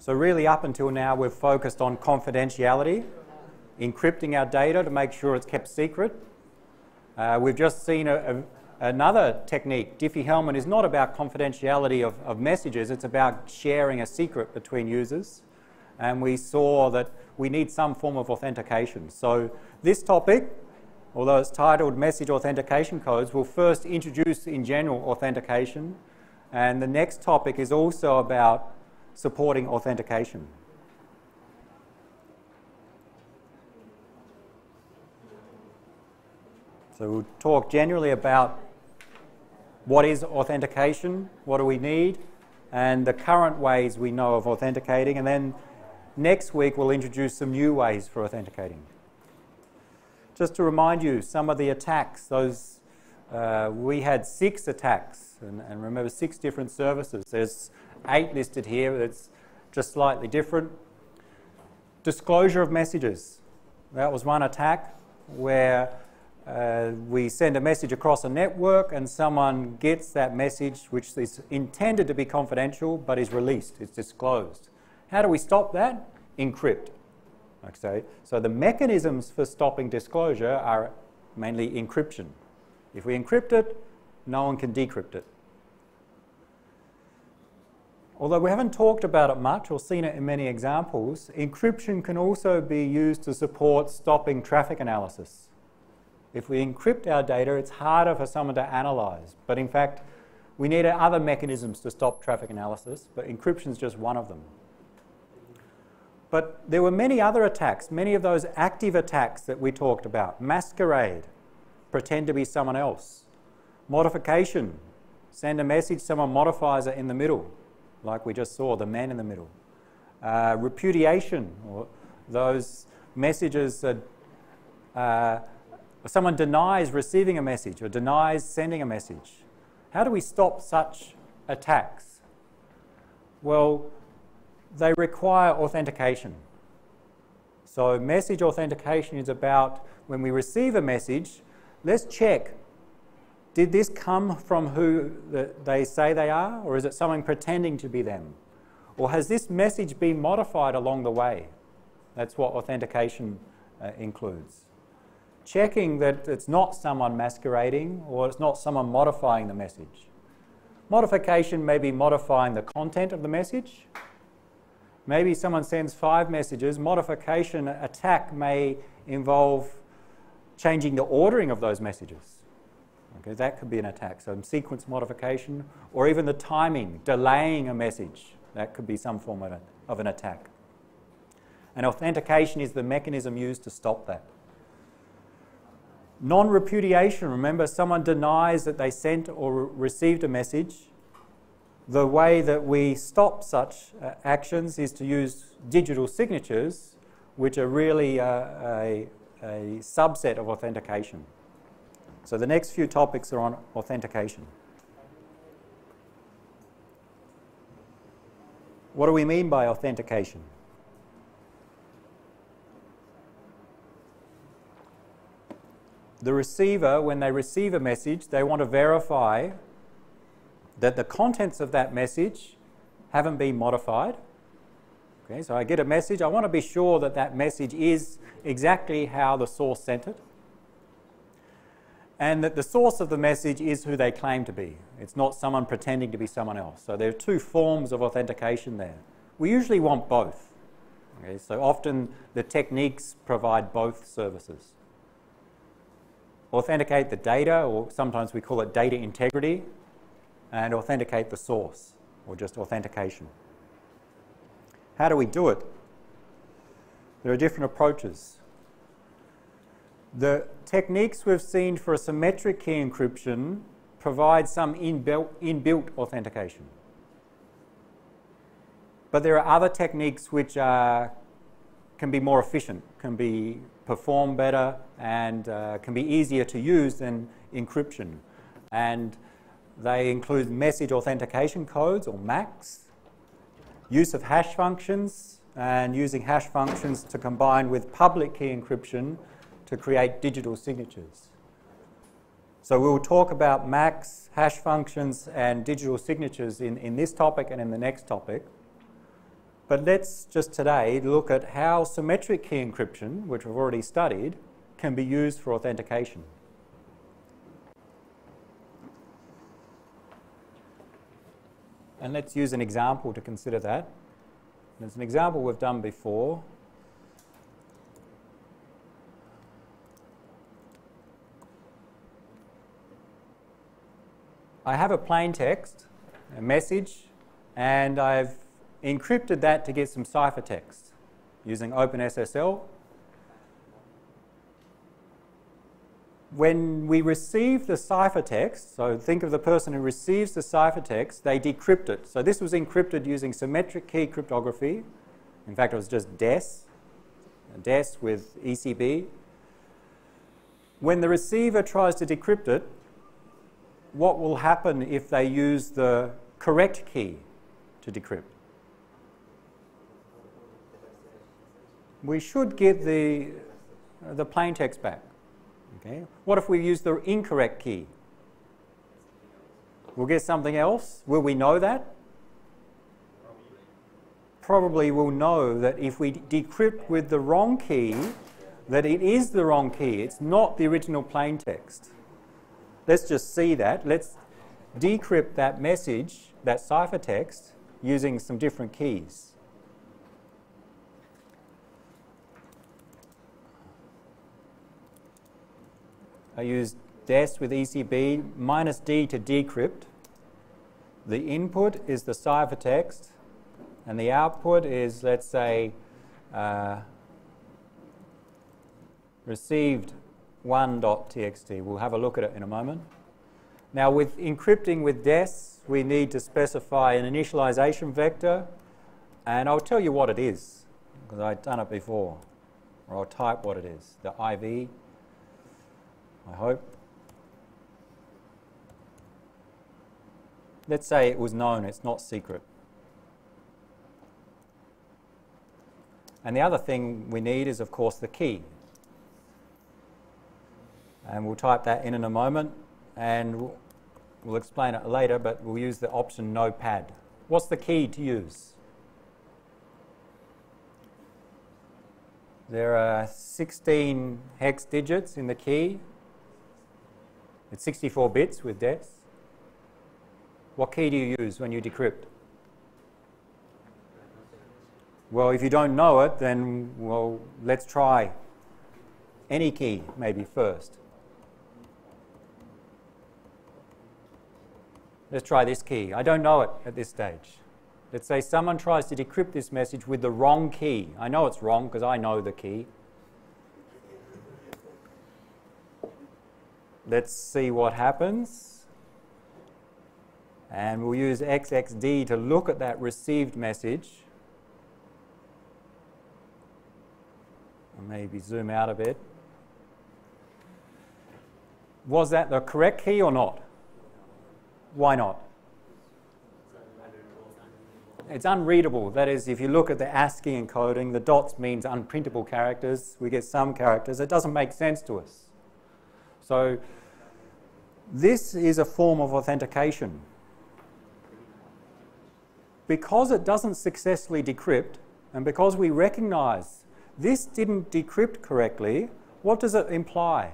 So really up until now we've focused on confidentiality, encrypting our data to make sure it's kept secret. Uh, we've just seen a, a, another technique. Diffie-Hellman is not about confidentiality of, of messages, it's about sharing a secret between users. And we saw that we need some form of authentication. So this topic, although it's titled Message Authentication Codes, will first introduce in general authentication. And the next topic is also about supporting authentication. So we'll talk generally about what is authentication, what do we need, and the current ways we know of authenticating, and then next week we'll introduce some new ways for authenticating. Just to remind you, some of the attacks, those uh, we had six attacks, and, and remember six different services. There's eight listed here, it's just slightly different. Disclosure of messages. That was one attack where uh, we send a message across a network and someone gets that message which is intended to be confidential but is released, it's disclosed. How do we stop that? Encrypt. Okay, so the mechanisms for stopping disclosure are mainly encryption. If we encrypt it, no one can decrypt it. Although we haven't talked about it much or seen it in many examples, encryption can also be used to support stopping traffic analysis. If we encrypt our data, it's harder for someone to analyze. But in fact, we need other mechanisms to stop traffic analysis, but encryption is just one of them. But there were many other attacks, many of those active attacks that we talked about. Masquerade, pretend to be someone else. Modification, send a message, someone modifies it in the middle like we just saw, the man in the middle. Uh, repudiation, or those messages that uh, someone denies receiving a message or denies sending a message. How do we stop such attacks? Well, they require authentication. So, message authentication is about when we receive a message, let's check did this come from who they say they are, or is it someone pretending to be them? Or has this message been modified along the way? That's what authentication uh, includes. Checking that it's not someone masquerading or it's not someone modifying the message. Modification may be modifying the content of the message. Maybe someone sends five messages. Modification attack may involve changing the ordering of those messages. Okay, that could be an attack. So sequence modification or even the timing, delaying a message. That could be some form of, a, of an attack. And authentication is the mechanism used to stop that. Non repudiation, remember, someone denies that they sent or received a message. The way that we stop such uh, actions is to use digital signatures, which are really uh, a, a subset of authentication. So the next few topics are on authentication. What do we mean by authentication? The receiver, when they receive a message, they want to verify that the contents of that message haven't been modified. Okay, so I get a message, I want to be sure that that message is exactly how the source sent it and that the source of the message is who they claim to be. It's not someone pretending to be someone else. So there are two forms of authentication there. We usually want both. Okay, so often the techniques provide both services. Authenticate the data, or sometimes we call it data integrity, and authenticate the source, or just authentication. How do we do it? There are different approaches. The techniques we've seen for a symmetric key encryption provide some inbuilt, inbuilt authentication. But there are other techniques which are, can be more efficient, can be perform better, and uh, can be easier to use than encryption. And they include message authentication codes, or MACs, use of hash functions, and using hash functions to combine with public key encryption to create digital signatures. So we'll talk about MACs, hash functions, and digital signatures in, in this topic and in the next topic. But let's just today look at how symmetric key encryption, which we've already studied, can be used for authentication. And let's use an example to consider that. There's an example we've done before. I have a plain text, a message, and I've encrypted that to get some ciphertext using OpenSSL. When we receive the ciphertext, so think of the person who receives the ciphertext, they decrypt it. So this was encrypted using symmetric key cryptography. In fact, it was just DES, DES with ECB. When the receiver tries to decrypt it, what will happen if they use the correct key to decrypt? We should get the, uh, the plain text back. Okay. What if we use the incorrect key? We'll get something else. Will we know that? Probably we'll know that if we decrypt with the wrong key, that it is the wrong key. It's not the original plain text. Let's just see that. Let's decrypt that message, that ciphertext, using some different keys. I use DES with ECB minus D to decrypt. The input is the ciphertext, and the output is, let's say, uh, received 1.txt. We'll have a look at it in a moment. Now with encrypting with DES, we need to specify an initialization vector, and I'll tell you what it is, because I've done it before. Or I'll type what it is, the IV, I hope. Let's say it was known, it's not secret. And the other thing we need is, of course, the key. And we'll type that in in a moment and we'll, explain it later, but we'll use the option nopad. What's the key to use? There are 16 hex digits in the key. It's 64 bits with DES. What key do you use when you decrypt? Well, if you don't know it, then, well, let's try any key maybe first. Let's try this key. I don't know it at this stage. Let's say someone tries to decrypt this message with the wrong key. I know it's wrong because I know the key. Let's see what happens. And we'll use XXD to look at that received message. maybe zoom out a bit. Was that the correct key or not? Why not? It's unreadable. That is, if you look at the ASCII encoding, the dots means unprintable characters. We get some characters. It doesn't make sense to us. So this is a form of authentication. Because it doesn't successfully decrypt, and because we recognize this didn't decrypt correctly, what does it imply?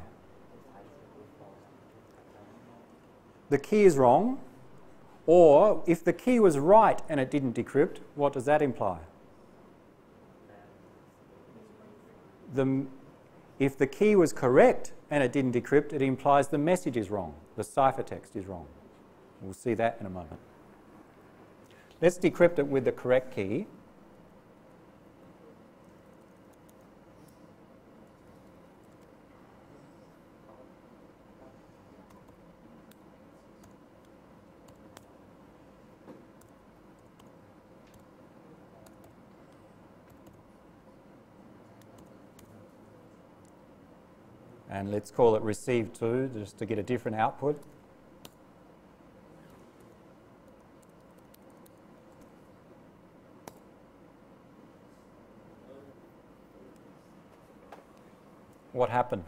The key is wrong, or if the key was right and it didn't decrypt, what does that imply? The, if the key was correct and it didn't decrypt, it implies the message is wrong, the ciphertext is wrong. We'll see that in a moment. Let's decrypt it with the correct key. and let's call it receive 2 just to get a different output. What happened?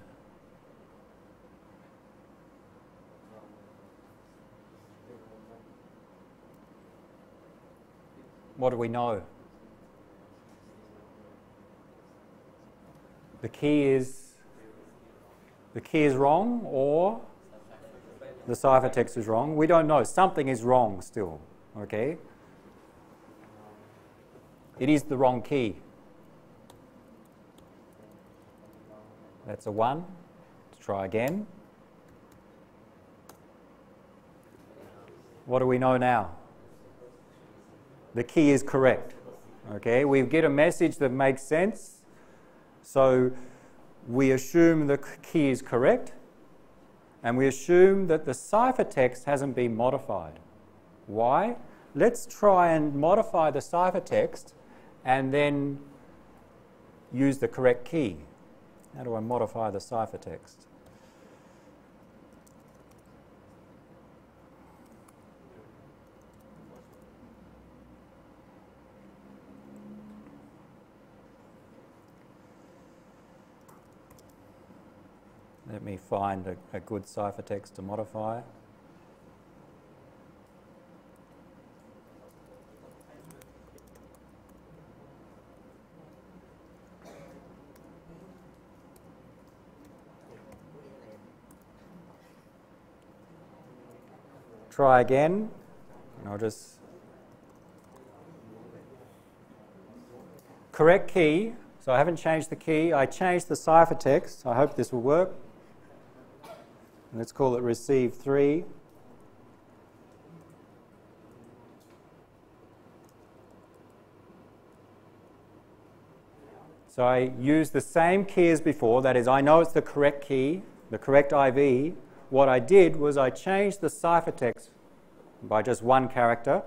What do we know? The key is the key is wrong or the ciphertext is wrong. We don't know. Something is wrong still. Okay? It is the wrong key. That's a 1. Let's try again. What do we know now? The key is correct. Okay, we get a message that makes sense. So we assume the key is correct and we assume that the ciphertext hasn't been modified. Why? Let's try and modify the ciphertext and then use the correct key. How do I modify the ciphertext? Let me find a, a good ciphertext to modify. Try again. and I'll just correct key. So I haven't changed the key. I changed the ciphertext. I hope this will work. Let's call it receive 3. So I use the same key as before, that is, I know it's the correct key, the correct IV, what I did was I changed the ciphertext by just one character.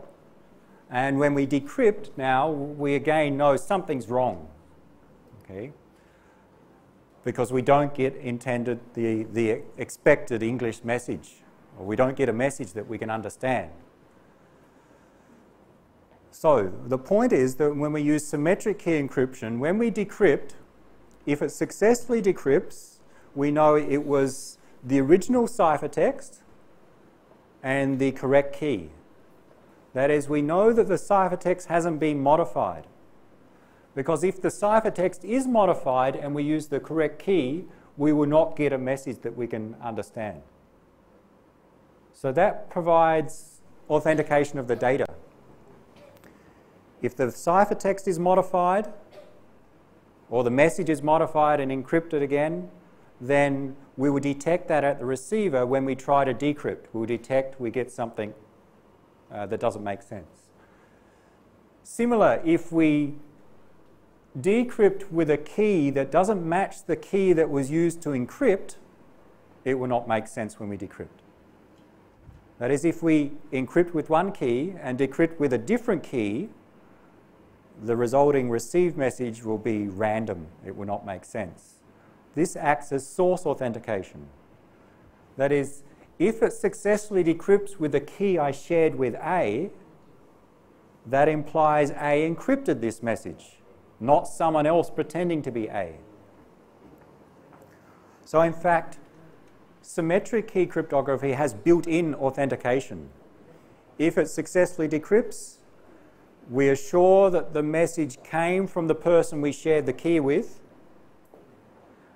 And when we decrypt now, we again know something's wrong. Okay? Because we don't get intended the, the expected English message, or we don't get a message that we can understand. So the point is that when we use symmetric key encryption, when we decrypt, if it successfully decrypts, we know it was the original ciphertext and the correct key. That is, we know that the ciphertext hasn't been modified. Because if the ciphertext is modified and we use the correct key, we will not get a message that we can understand. So that provides authentication of the data. If the ciphertext is modified, or the message is modified and encrypted again, then we will detect that at the receiver when we try to decrypt. We'll detect we get something uh, that doesn't make sense. Similar, if we decrypt with a key that doesn't match the key that was used to encrypt, it will not make sense when we decrypt. That is, if we encrypt with one key and decrypt with a different key, the resulting received message will be random. It will not make sense. This acts as source authentication. That is, if it successfully decrypts with the key I shared with A, that implies A encrypted this message, not someone else pretending to be A. So, in fact, symmetric key cryptography has built in authentication. If it successfully decrypts, we assure that the message came from the person we shared the key with,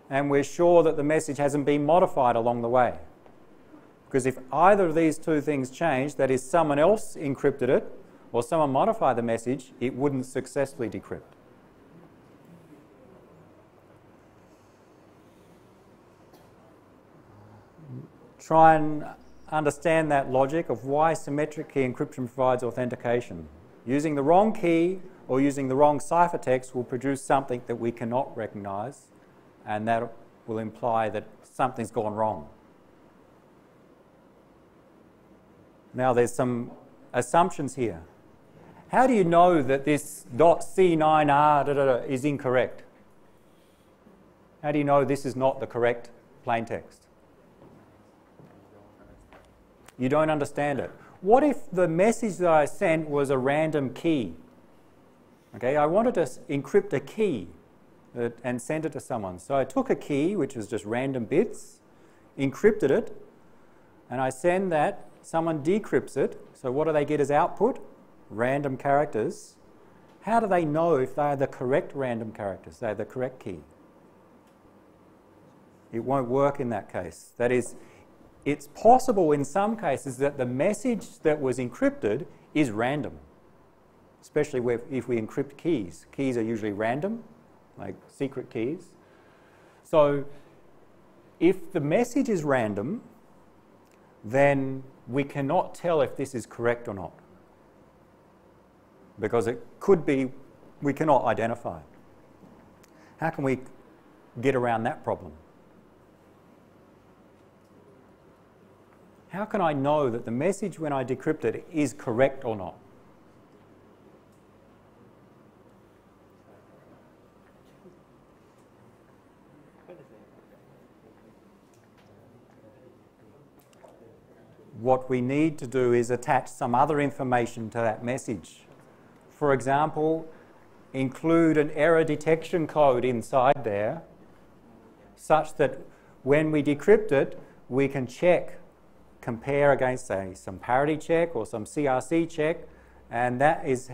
and we're sure that the message hasn't been modified along the way. Because if either of these two things change, that is, someone else encrypted it or someone modified the message, it wouldn't successfully decrypt. Try and understand that logic of why symmetric key encryption provides authentication. Using the wrong key or using the wrong ciphertext will produce something that we cannot recognize and that will imply that something's gone wrong. Now, there's some assumptions here. How do you know that this .c9r is incorrect? How do you know this is not the correct plain text? You don't understand it. What if the message that I sent was a random key? Okay, I wanted to encrypt a key and send it to someone. So I took a key, which was just random bits, encrypted it, and I send that. Someone decrypts it. So what do they get as output? Random characters. How do they know if they are the correct random characters? They are the correct key. It won't work in that case. That is, it's possible in some cases that the message that was encrypted is random, especially if we encrypt keys. Keys are usually random, like secret keys. So if the message is random, then we cannot tell if this is correct or not. Because it could be, we cannot identify. How can we get around that problem? How can I know that the message when I decrypt it is correct or not? what we need to do is attach some other information to that message. For example, include an error detection code inside there such that when we decrypt it, we can check, compare against, say, some parity check or some CRC check, and that is,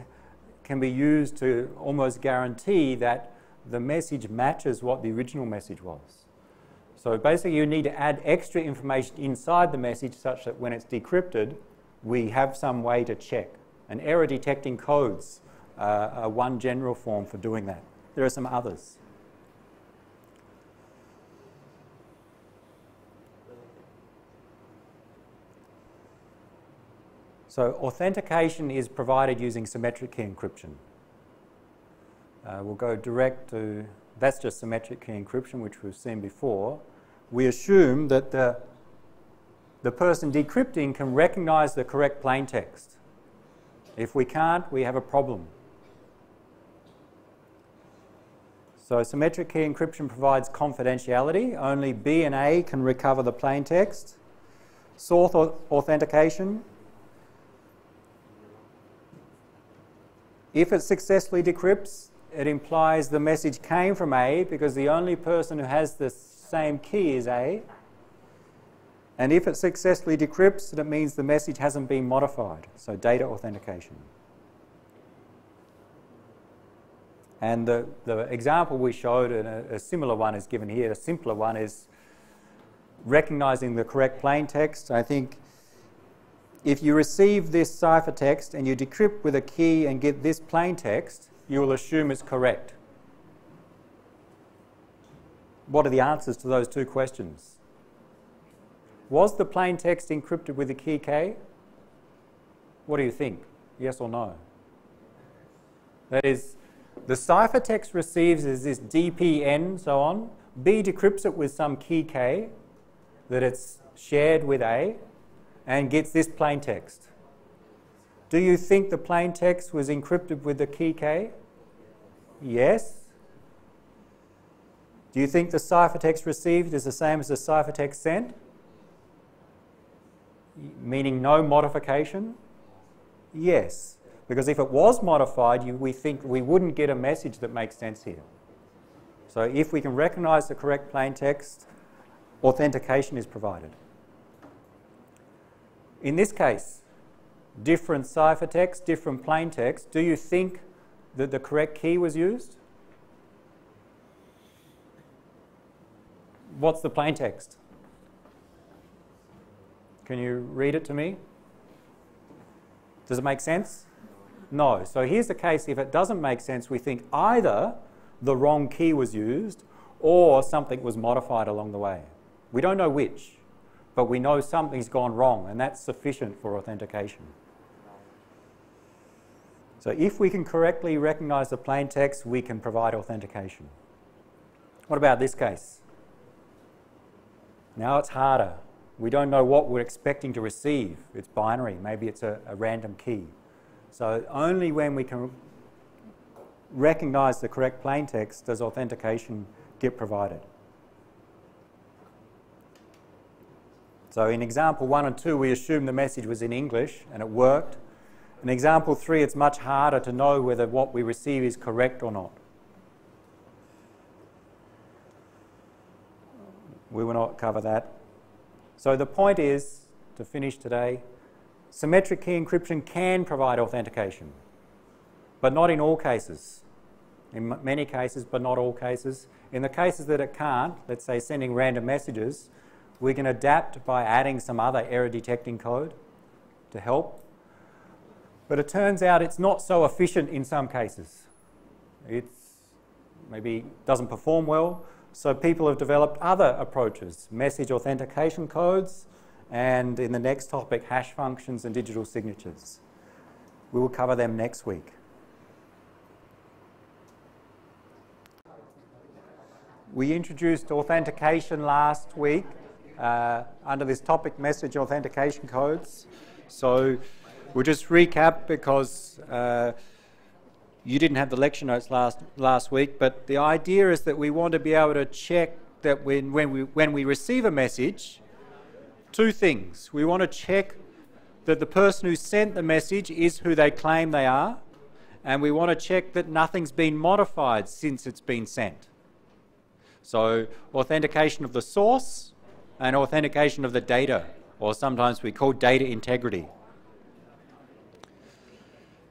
can be used to almost guarantee that the message matches what the original message was. So basically you need to add extra information inside the message such that when it's decrypted, we have some way to check. And error detecting codes uh, are one general form for doing that. There are some others. So authentication is provided using symmetric key encryption. Uh, we'll go direct to, that's just symmetric key encryption, which we've seen before we assume that the, the person decrypting can recognize the correct plain text. If we can't, we have a problem. So symmetric key encryption provides confidentiality. Only B and A can recover the plain text. Source authentication. If it successfully decrypts, it implies the message came from A because the only person who has the same key is A. And if it successfully decrypts, it means the message hasn't been modified. So data authentication. And the, the example we showed, and a, a similar one is given here, a simpler one is recognizing the correct plain text. I think if you receive this ciphertext and you decrypt with a key and get this plain text, you will assume it's correct. What are the answers to those two questions? Was the plain text encrypted with the key K? What do you think? Yes or no? That is, the ciphertext receives is this DPN, so on. B decrypts it with some key K that it's shared with A and gets this plain text. Do you think the plain text was encrypted with the key K? Yes. Do you think the ciphertext received is the same as the ciphertext sent? Meaning no modification? Yes. Because if it was modified, you, we think we wouldn't get a message that makes sense here. So if we can recognize the correct plain text, authentication is provided. In this case, different ciphertext, different plain text, do you think that the correct key was used? what's the plain text? Can you read it to me? Does it make sense? No. So here's the case if it doesn't make sense, we think either the wrong key was used or something was modified along the way. We don't know which, but we know something's gone wrong, and that's sufficient for authentication. So if we can correctly recognize the plain text, we can provide authentication. What about this case? Now it's harder. We don't know what we're expecting to receive. It's binary. Maybe it's a, a random key. So only when we can recognize the correct plain text does authentication get provided. So in example 1 and 2, we assume the message was in English and it worked. In example 3, it's much harder to know whether what we receive is correct or not. we will not cover that. So the point is, to finish today, symmetric key encryption can provide authentication, but not in all cases. in many cases, but not all cases. In the cases that it can't, let's say sending random messages, we can adapt by adding some other error detecting code to help. But it turns out it's not so efficient in some cases. It's maybe doesn't perform well. So people have developed other approaches, message authentication codes, and in the next topic, hash functions and digital signatures. We will cover them next week. We introduced authentication last week uh, under this topic message authentication codes. So we'll just recap because uh, you didn't have the lecture notes last, last week, but the idea is that we want to be able to check that when, when, we, when we receive a message, two things. We want to check that the person who sent the message is who they claim they are, and we want to check that nothing's been modified since it's been sent. So authentication of the source and authentication of the data, or sometimes we call data integrity.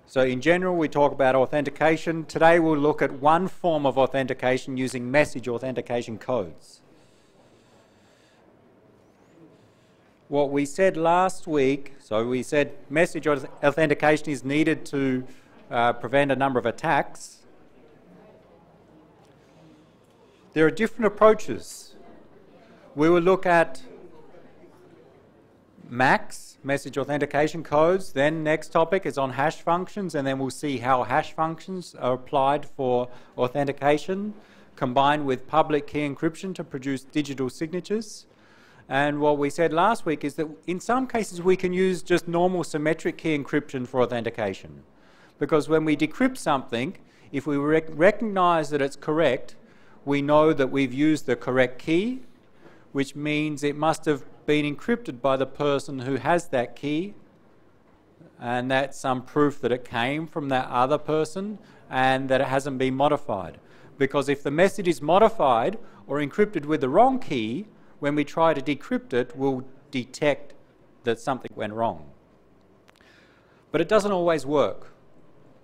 So in general, we talk about authentication. Today we'll look at one form of authentication using message authentication codes. What we said last week, so we said message authentication is needed to uh, prevent a number of attacks. There are different approaches. We will look at MACs, message authentication codes. Then next topic is on hash functions, and then we'll see how hash functions are applied for authentication, combined with public key encryption to produce digital signatures. And what we said last week is that in some cases we can use just normal symmetric key encryption for authentication. Because when we decrypt something, if we rec recognize that it's correct, we know that we've used the correct key, which means it must have been encrypted by the person who has that key, and that's some proof that it came from that other person and that it hasn't been modified. Because if the message is modified or encrypted with the wrong key, when we try to decrypt it, we'll detect that something went wrong. But it doesn't always work.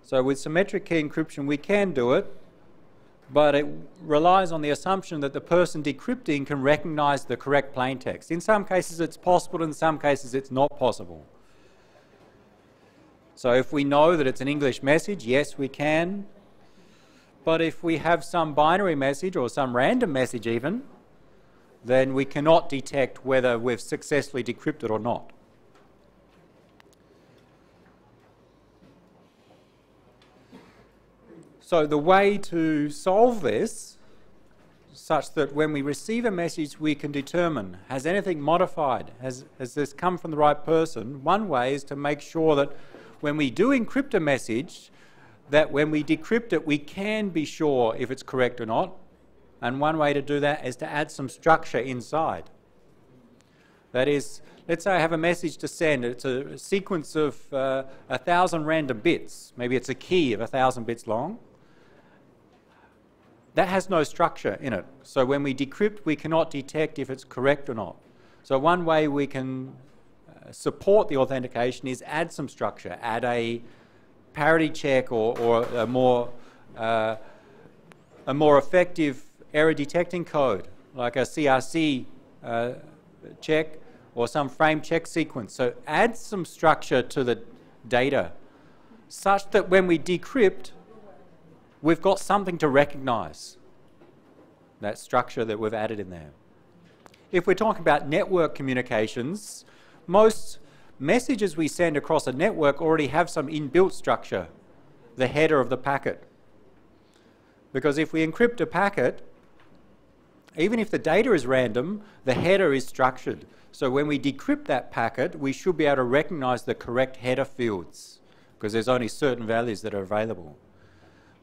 So with symmetric key encryption, we can do it, but it relies on the assumption that the person decrypting can recognize the correct plaintext. In some cases it's possible, in some cases it's not possible. So if we know that it's an English message, yes, we can. But if we have some binary message or some random message even, then we cannot detect whether we've successfully decrypted or not. So the way to solve this, such that when we receive a message we can determine, has anything modified? Has, has this come from the right person? One way is to make sure that when we do encrypt a message, that when we decrypt it, we can be sure if it's correct or not. And one way to do that is to add some structure inside. That is, let's say I have a message to send. It's a sequence of uh, a thousand random bits. Maybe it's a key of a thousand bits long that has no structure in it. So when we decrypt, we cannot detect if it's correct or not. So one way we can uh, support the authentication is add some structure, add a parity check or, or a more uh, a more effective error detecting code, like a CRC uh, check or some frame check sequence. So add some structure to the data such that when we decrypt, we've got something to recognize, that structure that we've added in there. If we're talking about network communications, most messages we send across a network already have some inbuilt structure, the header of the packet. Because if we encrypt a packet, even if the data is random, the header is structured. So when we decrypt that packet, we should be able to recognize the correct header fields because there's only certain values that are available.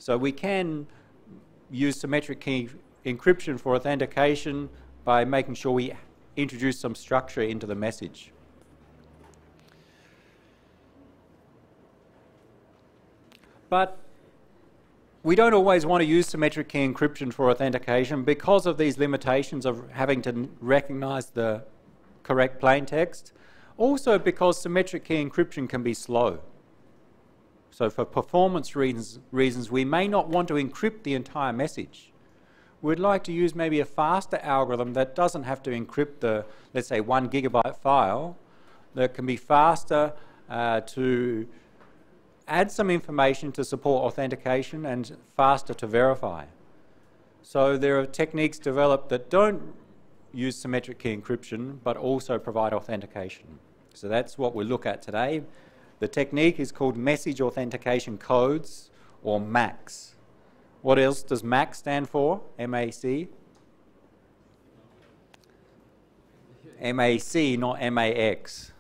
So we can use symmetric key encryption for authentication by making sure we introduce some structure into the message. But we don't always want to use symmetric key encryption for authentication because of these limitations of having to recognize the correct plain text. Also because symmetric key encryption can be slow. So for performance reasons, reasons, we may not want to encrypt the entire message. We'd like to use maybe a faster algorithm that doesn't have to encrypt the, let's say, one gigabyte file, that can be faster uh, to add some information to support authentication and faster to verify. So there are techniques developed that don't use symmetric key encryption but also provide authentication. So that's what we look at today. The technique is called Message Authentication Codes, or MACs. What else does MAC stand for? M-A-C? MAC, not MAX.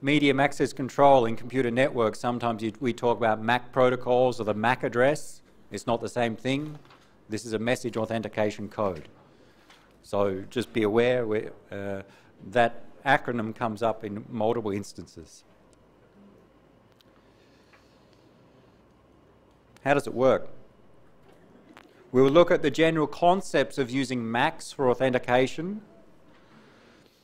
Medium access control in computer networks, sometimes you, we talk about MAC protocols or the MAC address. It's not the same thing. This is a message authentication code. So just be aware uh, that acronym comes up in multiple instances. How does it work? We will look at the general concepts of using MACs for authentication.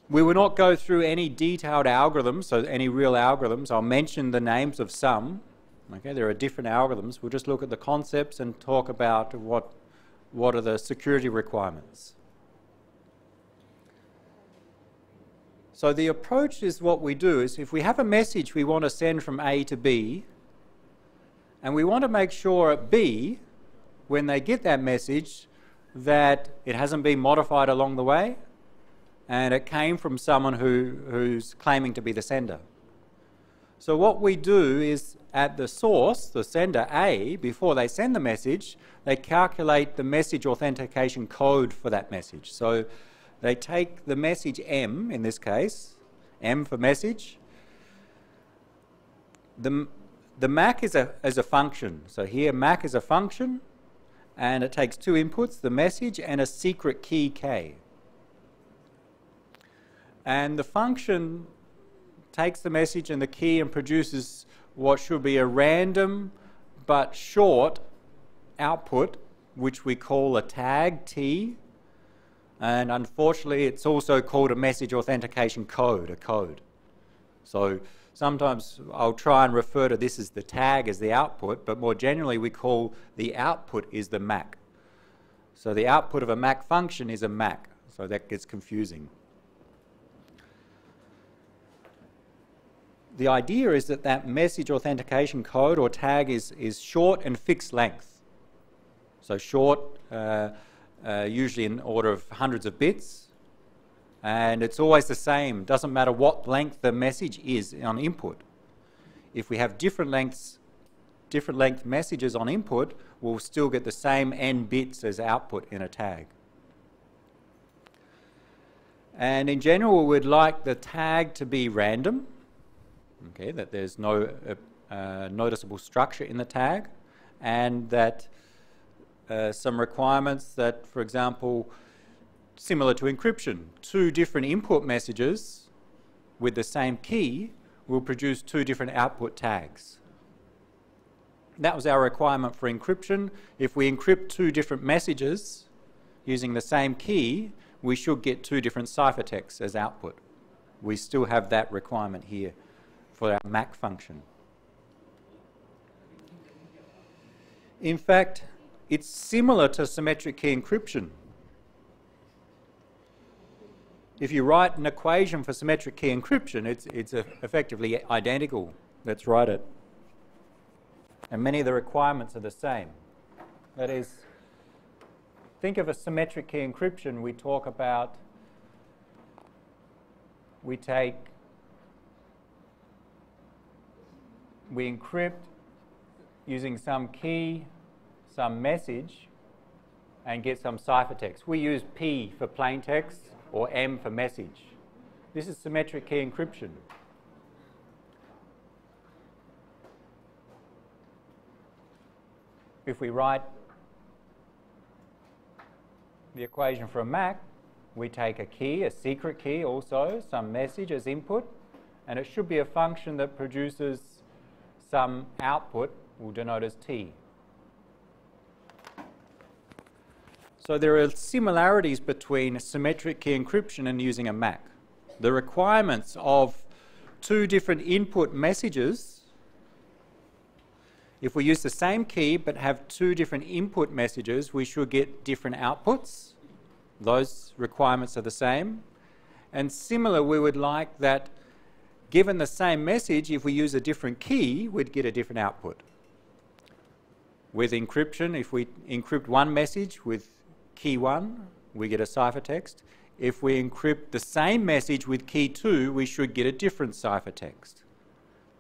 We will not go through any detailed algorithms, so any real algorithms. I'll mention the names of some. Okay, there are different algorithms. We'll just look at the concepts and talk about what, what are the security requirements. So the approach is what we do is if we have a message we want to send from A to B, and we want to make sure B, when they get that message, that it hasn't been modified along the way, and it came from someone who, who's claiming to be the sender. So what we do is at the source, the sender A, before they send the message, they calculate the message authentication code for that message. So they take the message M, in this case, M for message. The, the MAC is a, is a function. So here MAC is a function, and it takes two inputs, the message and a secret key K. And the function takes the message and the key and produces what should be a random but short output, which we call a tag T, and unfortunately, it's also called a message authentication code, a code. So sometimes I'll try and refer to this as the tag as the output, but more generally we call the output is the MAC. So the output of a MAC function is a MAC, so that gets confusing. The idea is that that message authentication code or tag is, is short and fixed length. So short, uh, uh, usually in order of hundreds of bits. And it's always the same, doesn't matter what length the message is on input. If we have different lengths, different length messages on input, we'll still get the same n bits as output in a tag. And in general, we'd like the tag to be random, okay, that there's no uh, uh, noticeable structure in the tag, and that uh, some requirements that, for example, similar to encryption, two different input messages with the same key will produce two different output tags. That was our requirement for encryption. If we encrypt two different messages using the same key, we should get two different ciphertexts as output. We still have that requirement here for our MAC function. In fact, it's similar to symmetric key encryption. If you write an equation for symmetric key encryption, it's, it's effectively identical. Let's write it. And many of the requirements are the same. That is, think of a symmetric key encryption. We talk about, we take, we encrypt using some key some message and get some ciphertext. We use P for plain text or M for message. This is symmetric key encryption. If we write the equation for a MAC, we take a key, a secret key also, some message as input, and it should be a function that produces some output, we'll denote as T. So there are similarities between symmetric key encryption and using a MAC. The requirements of two different input messages If we use the same key but have two different input messages, we should get different outputs. Those requirements are the same. And similar, we would like that given the same message, if we use a different key, we'd get a different output. With encryption, if we encrypt one message with key 1, we get a ciphertext. If we encrypt the same message with key 2, we should get a different ciphertext.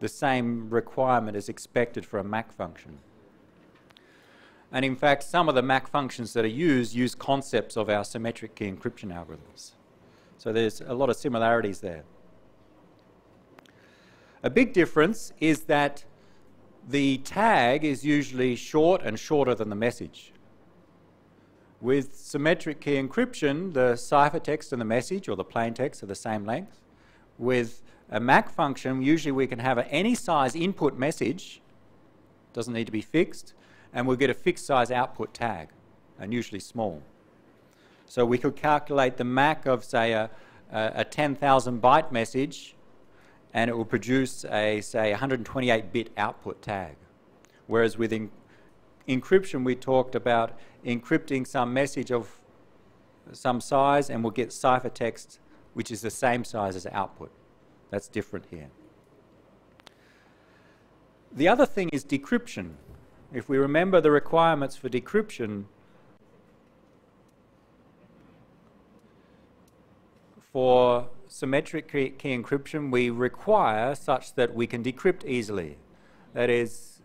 The same requirement is expected for a MAC function. And in fact, some of the MAC functions that are used use concepts of our symmetric key encryption algorithms. So there's a lot of similarities there. A big difference is that the tag is usually short and shorter than the message. With symmetric key encryption, the ciphertext and the message, or the plain text, are the same length. With a MAC function, usually we can have any size input message, doesn't need to be fixed, and we'll get a fixed size output tag, and usually small. So we could calculate the MAC of, say, a, a 10,000 byte message and it will produce a, say, 128-bit output tag. Whereas with encryption, we talked about encrypting some message of some size and we'll get ciphertext which is the same size as output. That's different here. The other thing is decryption. If we remember the requirements for decryption, for symmetric key, encryption, we require such that we can decrypt easily. That is,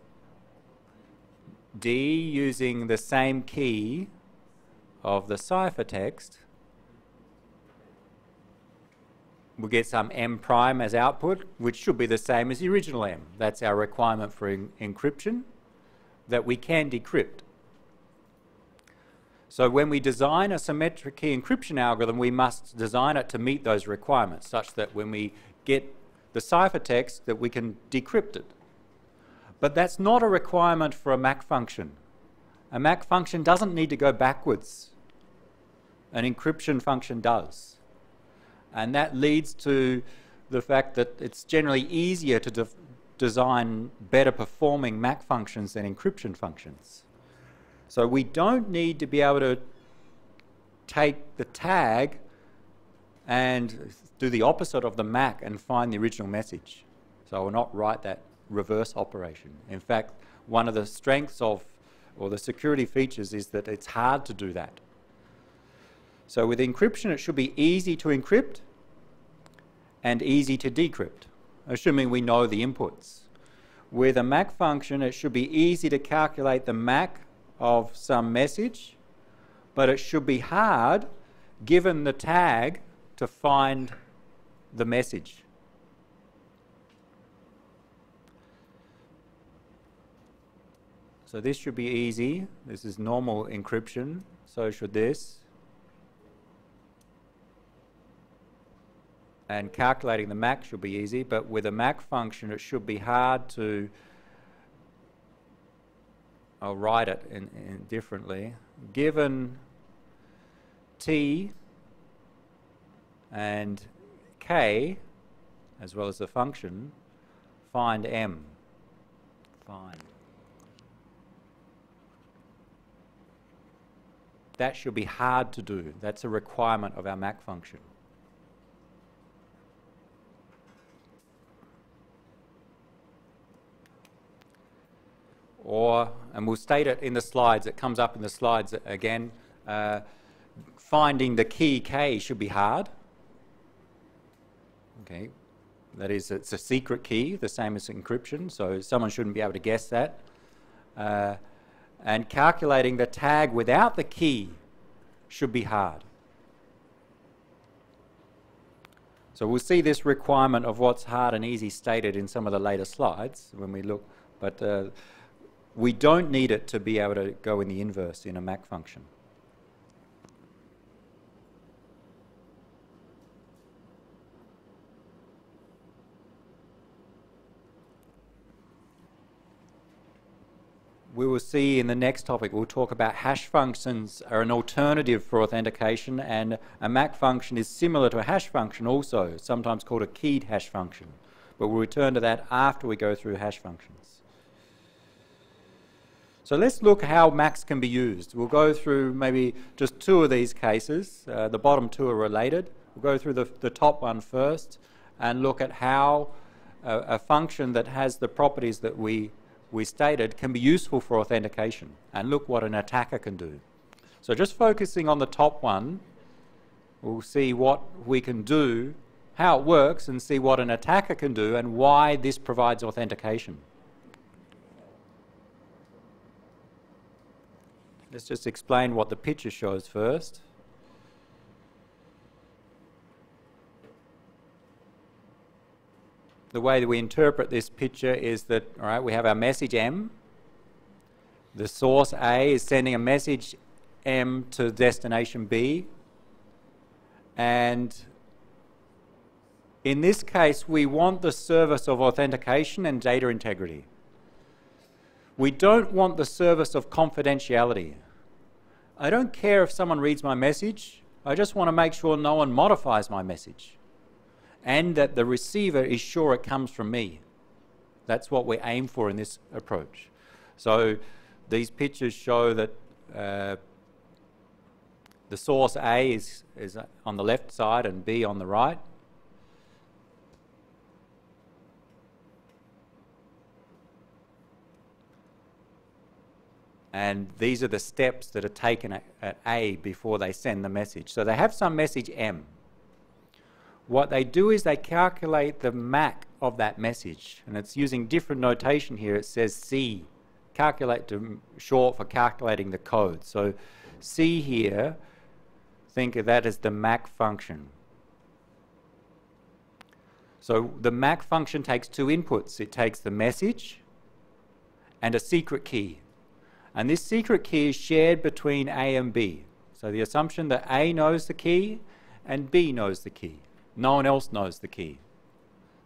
D using the same key of the ciphertext we get some M prime as output, which should be the same as the original M. That's our requirement for encryption, that we can decrypt. So when we design a symmetric key encryption algorithm, we must design it to meet those requirements, such that when we get the ciphertext, that we can decrypt it. But that's not a requirement for a MAC function. A MAC function doesn't need to go backwards. An encryption function does. And that leads to the fact that it's generally easier to de design better performing MAC functions than encryption functions. So we don't need to be able to take the tag and do the opposite of the MAC and find the original message. So I will not write that reverse operation. In fact, one of the strengths of, or the security features is that it's hard to do that. So with encryption, it should be easy to encrypt and easy to decrypt, assuming we know the inputs. With a MAC function, it should be easy to calculate the MAC of some message, but it should be hard, given the tag, to find the message. So this should be easy. This is normal encryption. So should this. And calculating the MAC should be easy, but with a MAC function it should be hard to I'll write it in, in differently. Given t and k, as well as the function, find m. Find. That should be hard to do. That's a requirement of our MAC function. or, and we'll state it in the slides, it comes up in the slides again, uh, finding the key K should be hard. Okay, that is, it's a secret key, the same as encryption, so someone shouldn't be able to guess that. Uh, and calculating the tag without the key should be hard. So we'll see this requirement of what's hard and easy stated in some of the later slides when we look, but uh, we don't need it to be able to go in the inverse in a MAC function. We will see in the next topic, we'll talk about hash functions are an alternative for authentication and a MAC function is similar to a hash function also, sometimes called a keyed hash function. But we'll return to that after we go through hash functions. So let's look how MACs can be used. We'll go through maybe just two of these cases. Uh, the bottom two are related. We'll go through the, the top one first and look at how a, a function that has the properties that we, we stated can be useful for authentication and look what an attacker can do. So just focusing on the top one, we'll see what we can do, how it works, and see what an attacker can do and why this provides authentication. Let's just explain what the picture shows first. The way that we interpret this picture is that, all right, we have our message M. The source A is sending a message M to destination B. And in this case, we want the service of authentication and data integrity. We don't want the service of confidentiality. I don't care if someone reads my message, I just want to make sure no one modifies my message and that the receiver is sure it comes from me. That's what we aim for in this approach. So these pictures show that uh, the source A is, is on the left side and B on the right. And these are the steps that are taken at, at, A before they send the message. So they have some message M. What they do is they calculate the MAC of that message. And it's using different notation here. It says C, calculate to short for calculating the code. So C here, think of that as the MAC function. So the MAC function takes two inputs. It takes the message and a secret key. And this secret key is shared between A and B. So the assumption that A knows the key and B knows the key. No one else knows the key.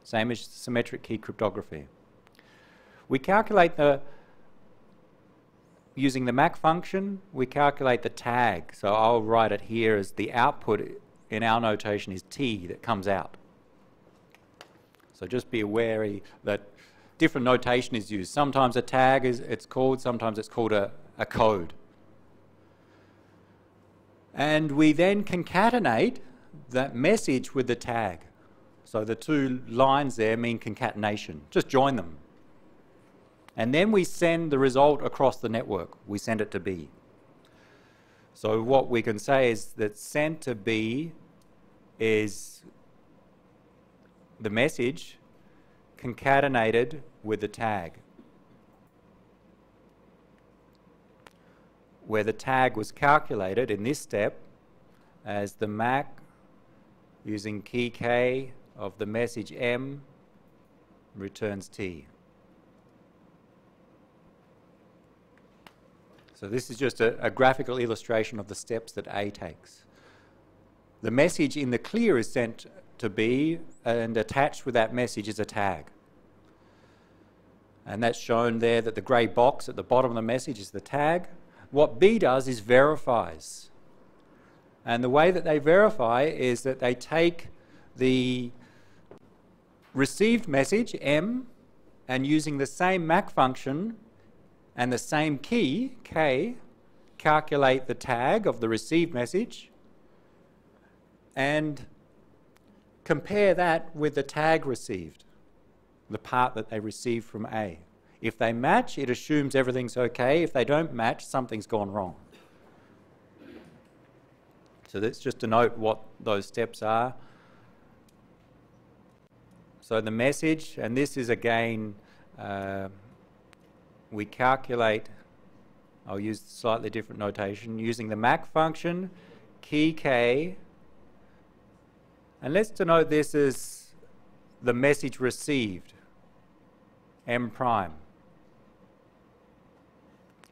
Same as symmetric key cryptography. We calculate the, using the MAC function, we calculate the tag. So I'll write it here as the output in our notation is T that comes out. So just be wary that different notation is used. Sometimes a tag is it's called, sometimes it's called a, a code. And we then concatenate that message with the tag. So the two lines there mean concatenation. Just join them. And then we send the result across the network. We send it to B. So what we can say is that sent to B is the message concatenated with the tag. Where the tag was calculated in this step as the MAC using key K of the message M returns T. So this is just a, a, graphical illustration of the steps that A takes. The message in the clear is sent to B and attached with that message is a tag. And that's shown there that the grey box at the bottom of the message is the tag. What B does is verifies. And the way that they verify is that they take the received message, M, and using the same MAC function and the same key, K, calculate the tag of the received message and compare that with the tag received, the part that they received from A. If they match, it assumes everything's okay. If they don't match, something's gone wrong. So that's just to note what those steps are. So the message, and this is again, uh, we calculate, I'll use slightly different notation, using the MAC function, key K, and let's denote this as the message received, M prime.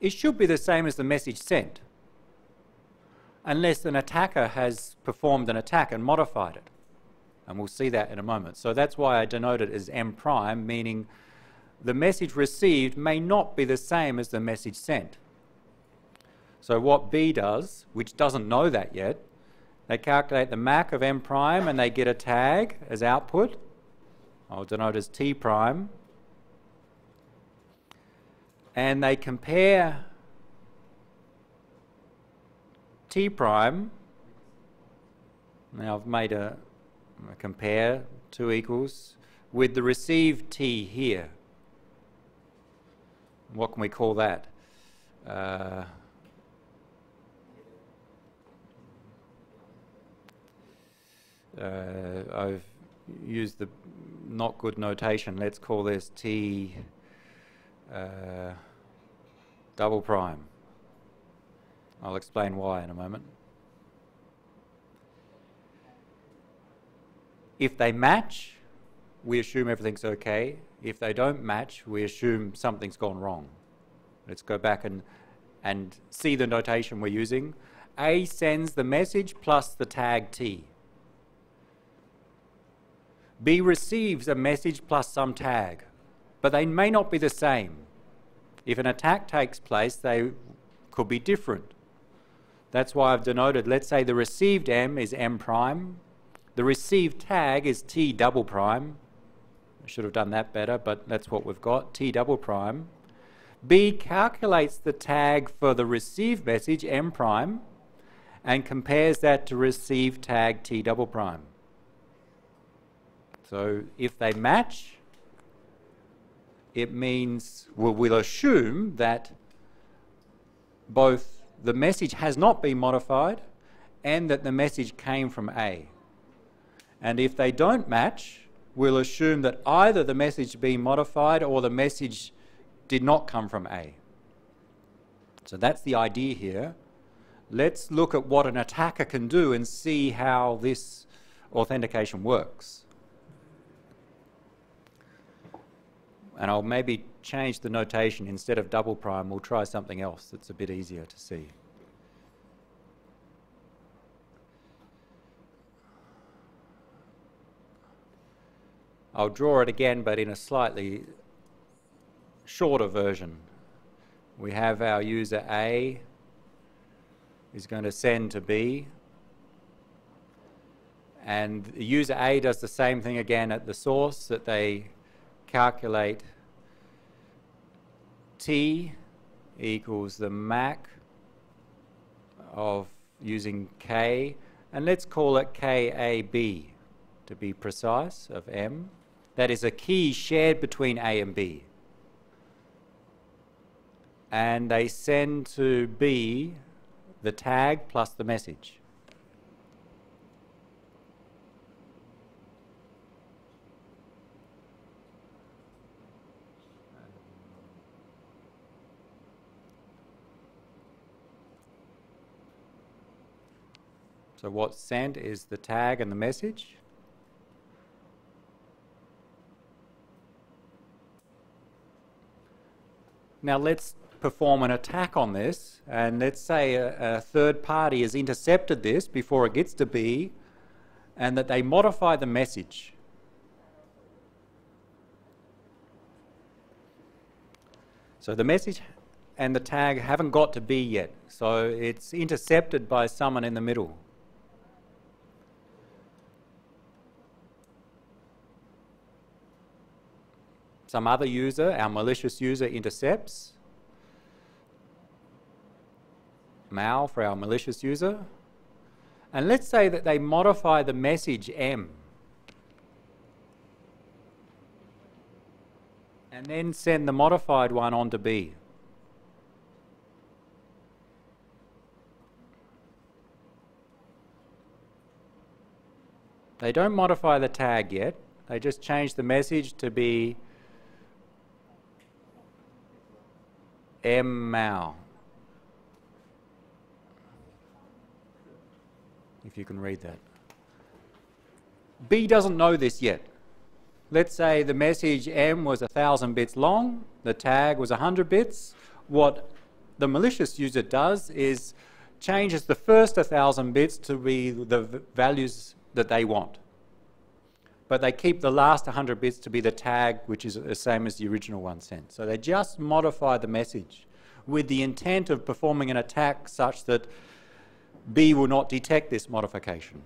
It should be the same as the message sent, unless an attacker has performed an attack and modified it. And we'll see that in a moment. So that's why I denote it as M prime, meaning the message received may not be the same as the message sent. So what B does, which doesn't know that yet, they calculate the MAC of M prime and they get a tag as output. I'll denote as T prime. and they compare t prime. Now I've made a, a compare 2 equals with the received t here. What can we call that? Uh, uh, I've used the not good notation. Let's call this t uh, double prime. I'll explain why in a moment. If they match, we assume everything's okay. If they don't match, we assume something's gone wrong. Let's go back and, and see the notation we're using. A sends the message plus the tag T. B receives a message plus some tag, but they may not be the same. If an attack takes place, they could be different. That's why I've denoted, let's say the received M is M prime, the received tag is T double prime. I should have done that better, but that's what we've got, T double prime. B calculates the tag for the received message, M prime, and compares that to receive tag T double prime. So if they match, it means well, we'll assume that both the message has not been modified and that the message came from A. And if they don't match, we'll assume that either the message being modified or the message did not come from A. So that's the idea here. Let's look at what an attacker can do and see how this authentication works. And I'll maybe change the notation instead of double prime, we'll try something else that's a bit easier to see. I'll draw it again, but in a slightly shorter version. We have our user A is going to send to B, and the user A does the same thing again at the source that they calculate T equals the MAC of using K, and let's call it KAB to be precise, of M. That is a key shared between A and B. And they send to B the tag plus the message. So what's sent is the tag and the message. Now let's perform an attack on this, and let's say a, a, third party has intercepted this before it gets to B, and that they modify the message. So the message and the tag haven't got to B yet, so it's intercepted by someone in the middle. Some other user, our malicious user, intercepts. Mal for our malicious user. And let's say that they modify the message M. And then send the modified one on to B. They don't modify the tag yet. They just change the message to be M Mal. If you can read that. B doesn't know this yet. Let's say the message M was 1,000 bits long, the tag was 100 bits. What the malicious user does is changes the first 1,000 bits to be the values that they want. But they keep the last 100 bits to be the tag, which is the same as the original one sent. So they just modify the message with the intent of performing an attack such that B will not detect this modification.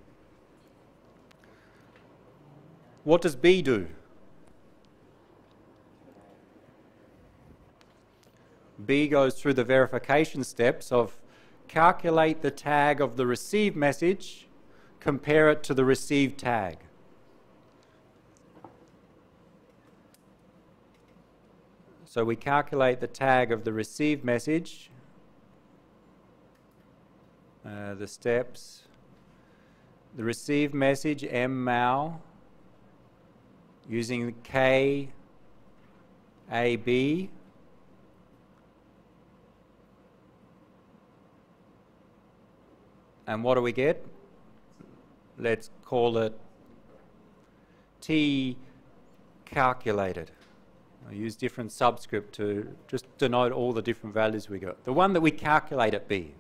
What does B do? B goes through the verification steps of calculate the tag of the received message, compare it to the received tag. So we calculate the tag of the received message, uh, the steps, the received message mmal using K AB and what do we get? Let's call it T calculated. I use different subscript to just denote all the different values we got. The one that we calculate at B.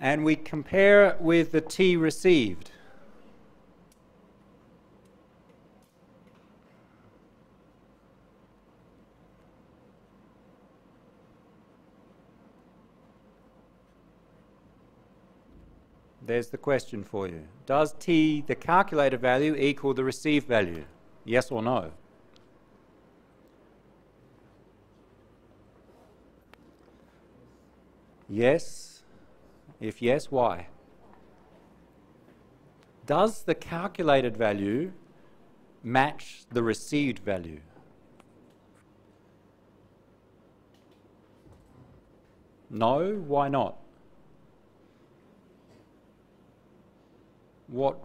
And we compare it with the T received. There's the question for you. Does T, the calculated value, equal the received value? Yes or no? Yes. If yes, why? Does the calculated value match the received value? No, why not? What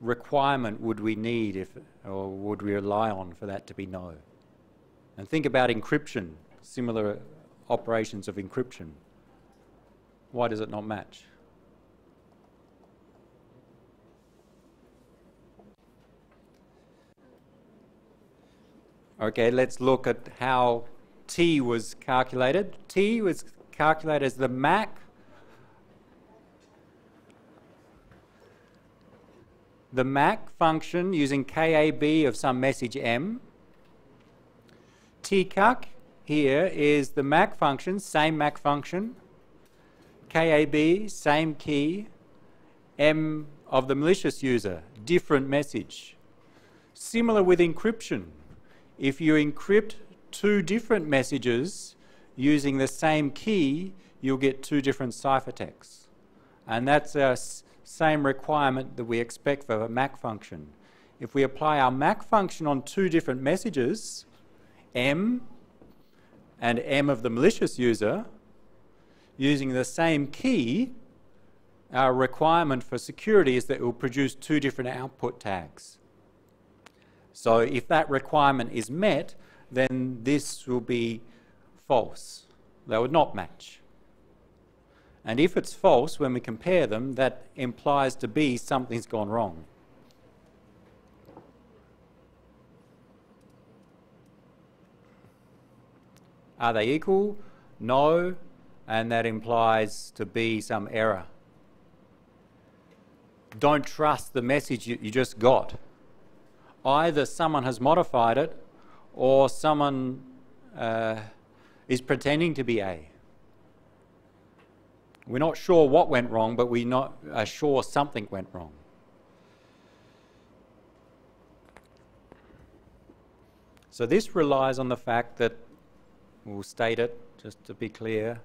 requirement would we need if, or would we rely on for that to be no? And think about encryption, similar operations of encryption. Why does it not match? Okay, let's look at how T was calculated. T was calculated as the MAC the MAC function using KAB of some message M. TCUC here is the MAC function, same MAC function. KAB, same key. M of the malicious user, different message. Similar with encryption. If you encrypt two different messages using the same key, you'll get two different ciphertexts. And that's a same requirement that we expect for a MAC function. If we apply our MAC function on two different messages, M and M of the malicious user, using the same key, our requirement for security is that it will produce two different output tags. So if that requirement is met, then this will be false. They would not match. And if it's false, when we compare them, that implies to be something's gone wrong. Are they equal? No, and that implies to be some error. Don't trust the message you, you just got. Either someone has modified it or someone uh, is pretending to be A. We're not sure what went wrong, but we not are sure something went wrong. So this relies on the fact that, we'll state it just to be clear,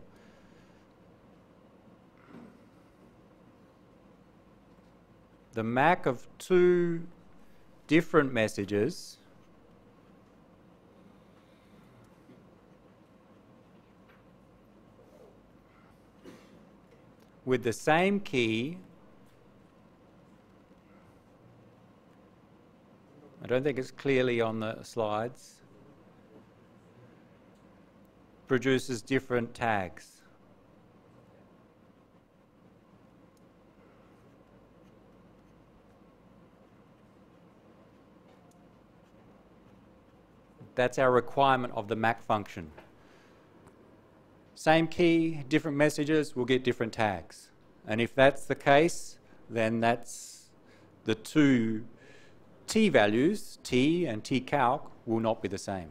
the MAC of two different messages with the same key. I don't think it's clearly on the slides. Produces different tags. That's our requirement of the MAC function. Same key, different messages, we'll get different tags. And if that's the case, then that's the two t values, t and T calc, will not be the same.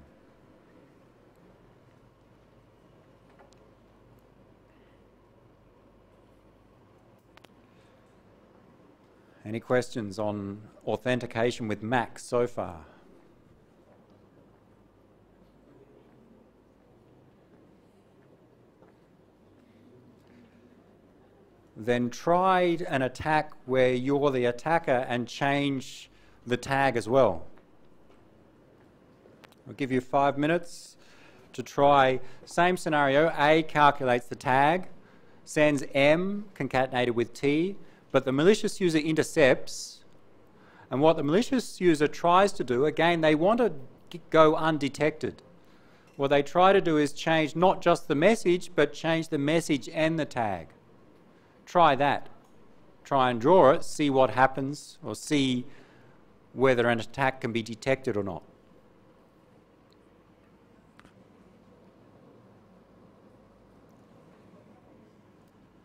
Any questions on authentication with MAC so far? Then try an attack where you're the attacker and change the tag as well. I'll give you five minutes to try. Same scenario, A calculates the tag, sends M concatenated with T, but the malicious user intercepts. And what the malicious user tries to do, again, they want to go undetected. What they try to do is change not just the message, but change the message and the tag. Try that. Try and draw it, see what happens, or see whether an attack can be detected or not.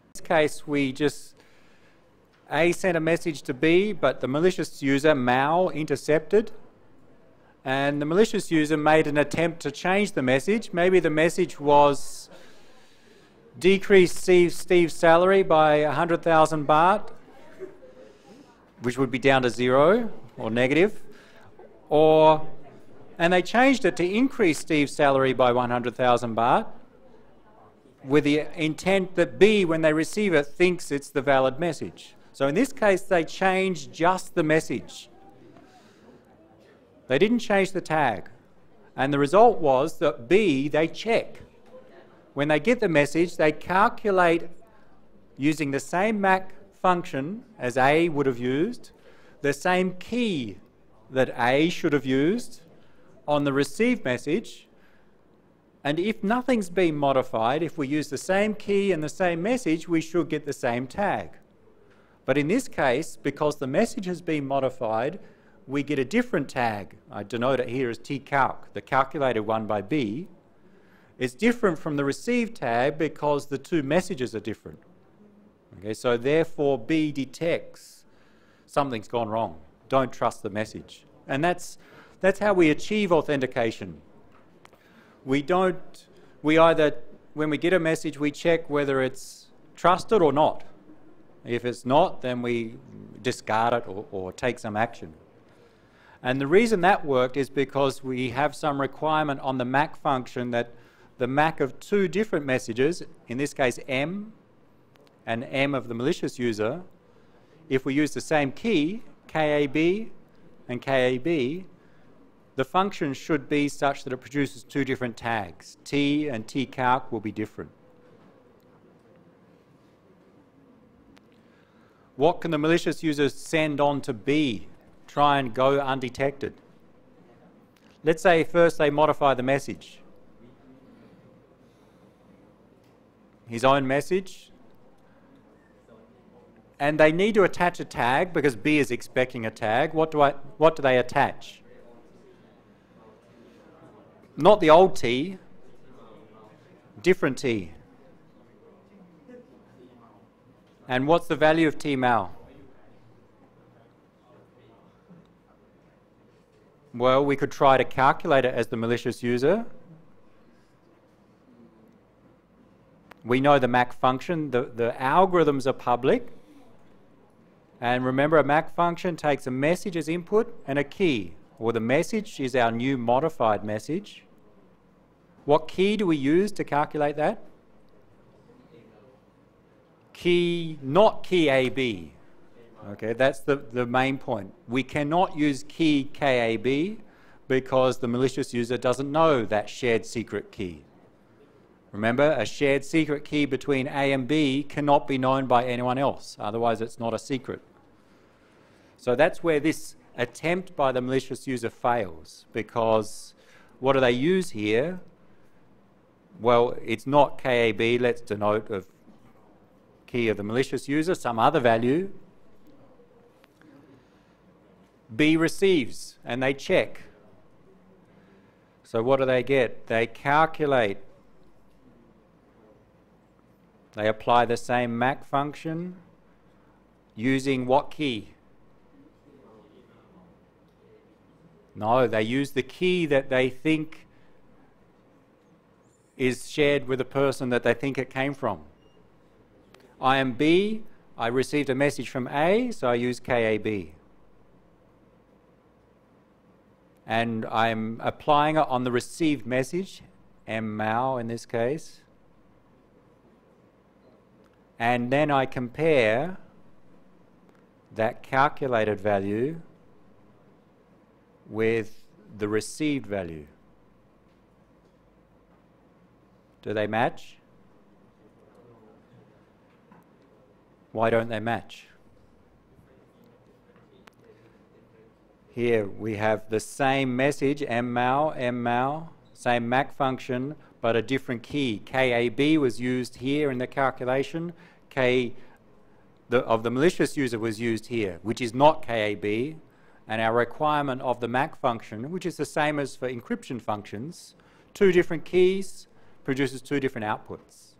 In this case, we just A sent a message to B, but the malicious user, Mal, intercepted. And the malicious user made an attempt to change the message. Maybe the message was decrease Steve, Steve's salary by 100,000 baht, which would be down to zero or negative, or and they changed it to increase Steve's salary by 100,000 baht with the intent that B, when they receive it, thinks it's the valid message. So in this case, they changed just the message. They didn't change the tag. And the result was that B, they check. When they get the message, they calculate using the same MAC function as A would have used, the same key that A should have used on the received message. And if nothing's been modified, if we use the same key and the same message, we should get the same tag. But in this case, because the message has been modified, we get a different tag. I denote it here as tcalc, the calculated one by B. It's different from the received tag because the two messages are different. Okay, so therefore B detects something's gone wrong. Don't trust the message. And that's, that's how we achieve authentication. We don't, we either, when we get a message, we check whether it's trusted or not. If it's not, then we discard it or, or take some action. And the reason that worked is because we have some requirement on the MAC function that the MAC of two different messages, in this case M and M of the malicious user, if we use the same key, KAB and KAB, the function should be such that it produces two different tags. T and tcalc will be different. What can the malicious user send on to B? Try and go undetected. Let's say first they modify the message. His own message, and they need to attach a tag because B is expecting a tag. What do, I, what do they attach? Not the old T, different T. And what's the value of T mal? Well, we could try to calculate it as the malicious user. We know the MAC function, the, the algorithms are public. And remember, a MAC function takes a message as input and a key. Well, the message is our new modified message. What key do we use to calculate that? Key, not key AB. Okay, that's the, the main point. We cannot use key KAB because the malicious user doesn't know that shared secret key. Remember, a shared secret key between A and B cannot be known by anyone else, otherwise it's not a secret. So that's where this attempt by the malicious user fails because what do they use here? Well, it's not KAB, let's denote of key of the malicious user, some other value. B receives and they check. So what do they get? They calculate. They apply the same MAC function using what key? No, they use the key that they think is shared with the person that they think it came from. I am B, I received a message from A, so I use KAB. And I'm applying it on the received message, M Mal in this case. And then I compare that calculated value with the received value. Do they match? Why don't they match? Here we have the same message, mmal, mmal, same MAC function, but a different key. KAB was used here in the calculation. K the, of the malicious user was used here, which is not KAB, and our requirement of the MAC function, which is the same as for encryption functions, two different keys produces two different outputs.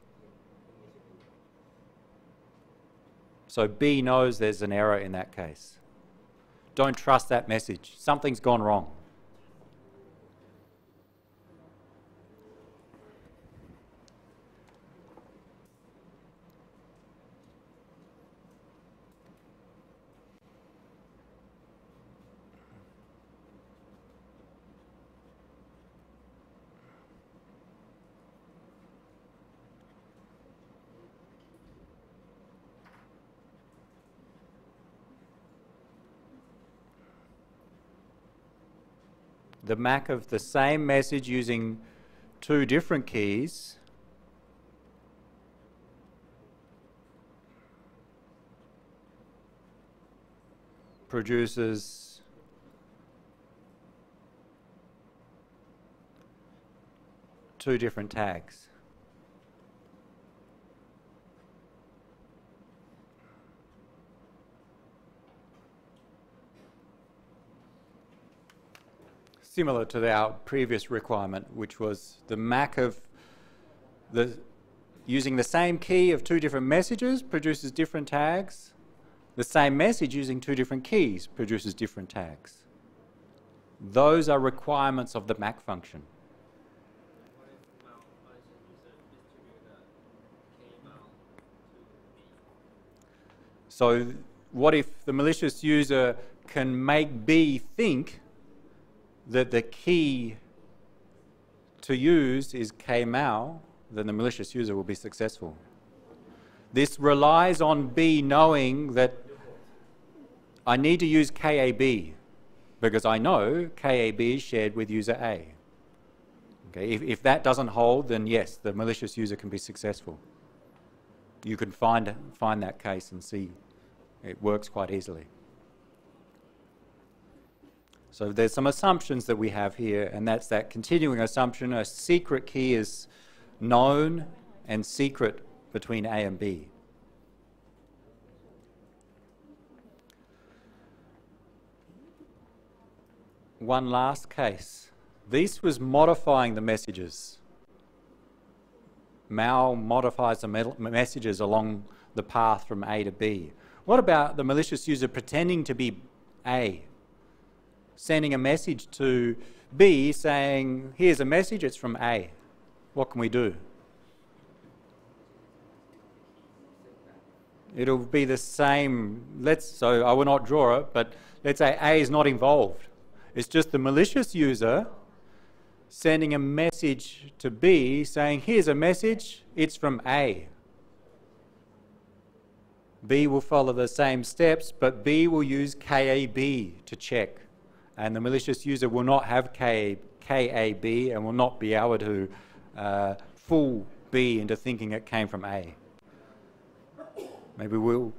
So B knows there's an error in that case. Don't trust that message. Something's gone wrong. The MAC of the same message using two different keys produces two different tags. Similar to our previous requirement, which was the MAC of the using the same key of two different messages produces different tags. The same message using two different keys produces different tags. Those are requirements of the MAC function. So what if the malicious user can make B think that the key to use is kmal, then the malicious user will be successful. This relies on B knowing that I need to use KAB because I know KAB is shared with user A. Okay, if, if that doesn't hold, then yes, the malicious user can be successful. You can find, find that case and see it works quite easily. So there's some assumptions that we have here, and that's that continuing assumption a secret key is known and secret between A and B. One last case. This was modifying the messages. Mal modifies the messages along the path from A to B. What about the malicious user pretending to be A sending a message to B saying, here's a message, it's from A. What can we do? It'll be the same, let's, so I will not draw it, but let's say A is not involved. It's just the malicious user sending a message to B saying, here's a message, it's from A. B will follow the same steps, but B will use KAB to check and the malicious user will not have K, KAB and will not be able to uh, fool B into thinking it came from A. Maybe we'll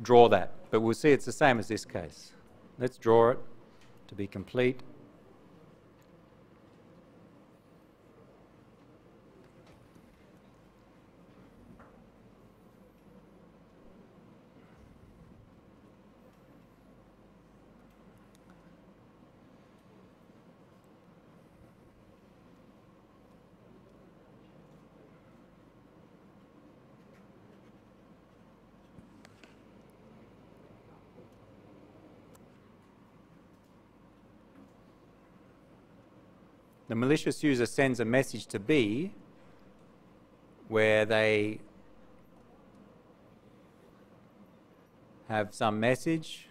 draw that, but we'll see it's the same as this case. Let's draw it to be complete. The malicious user sends a message to B where they have some message.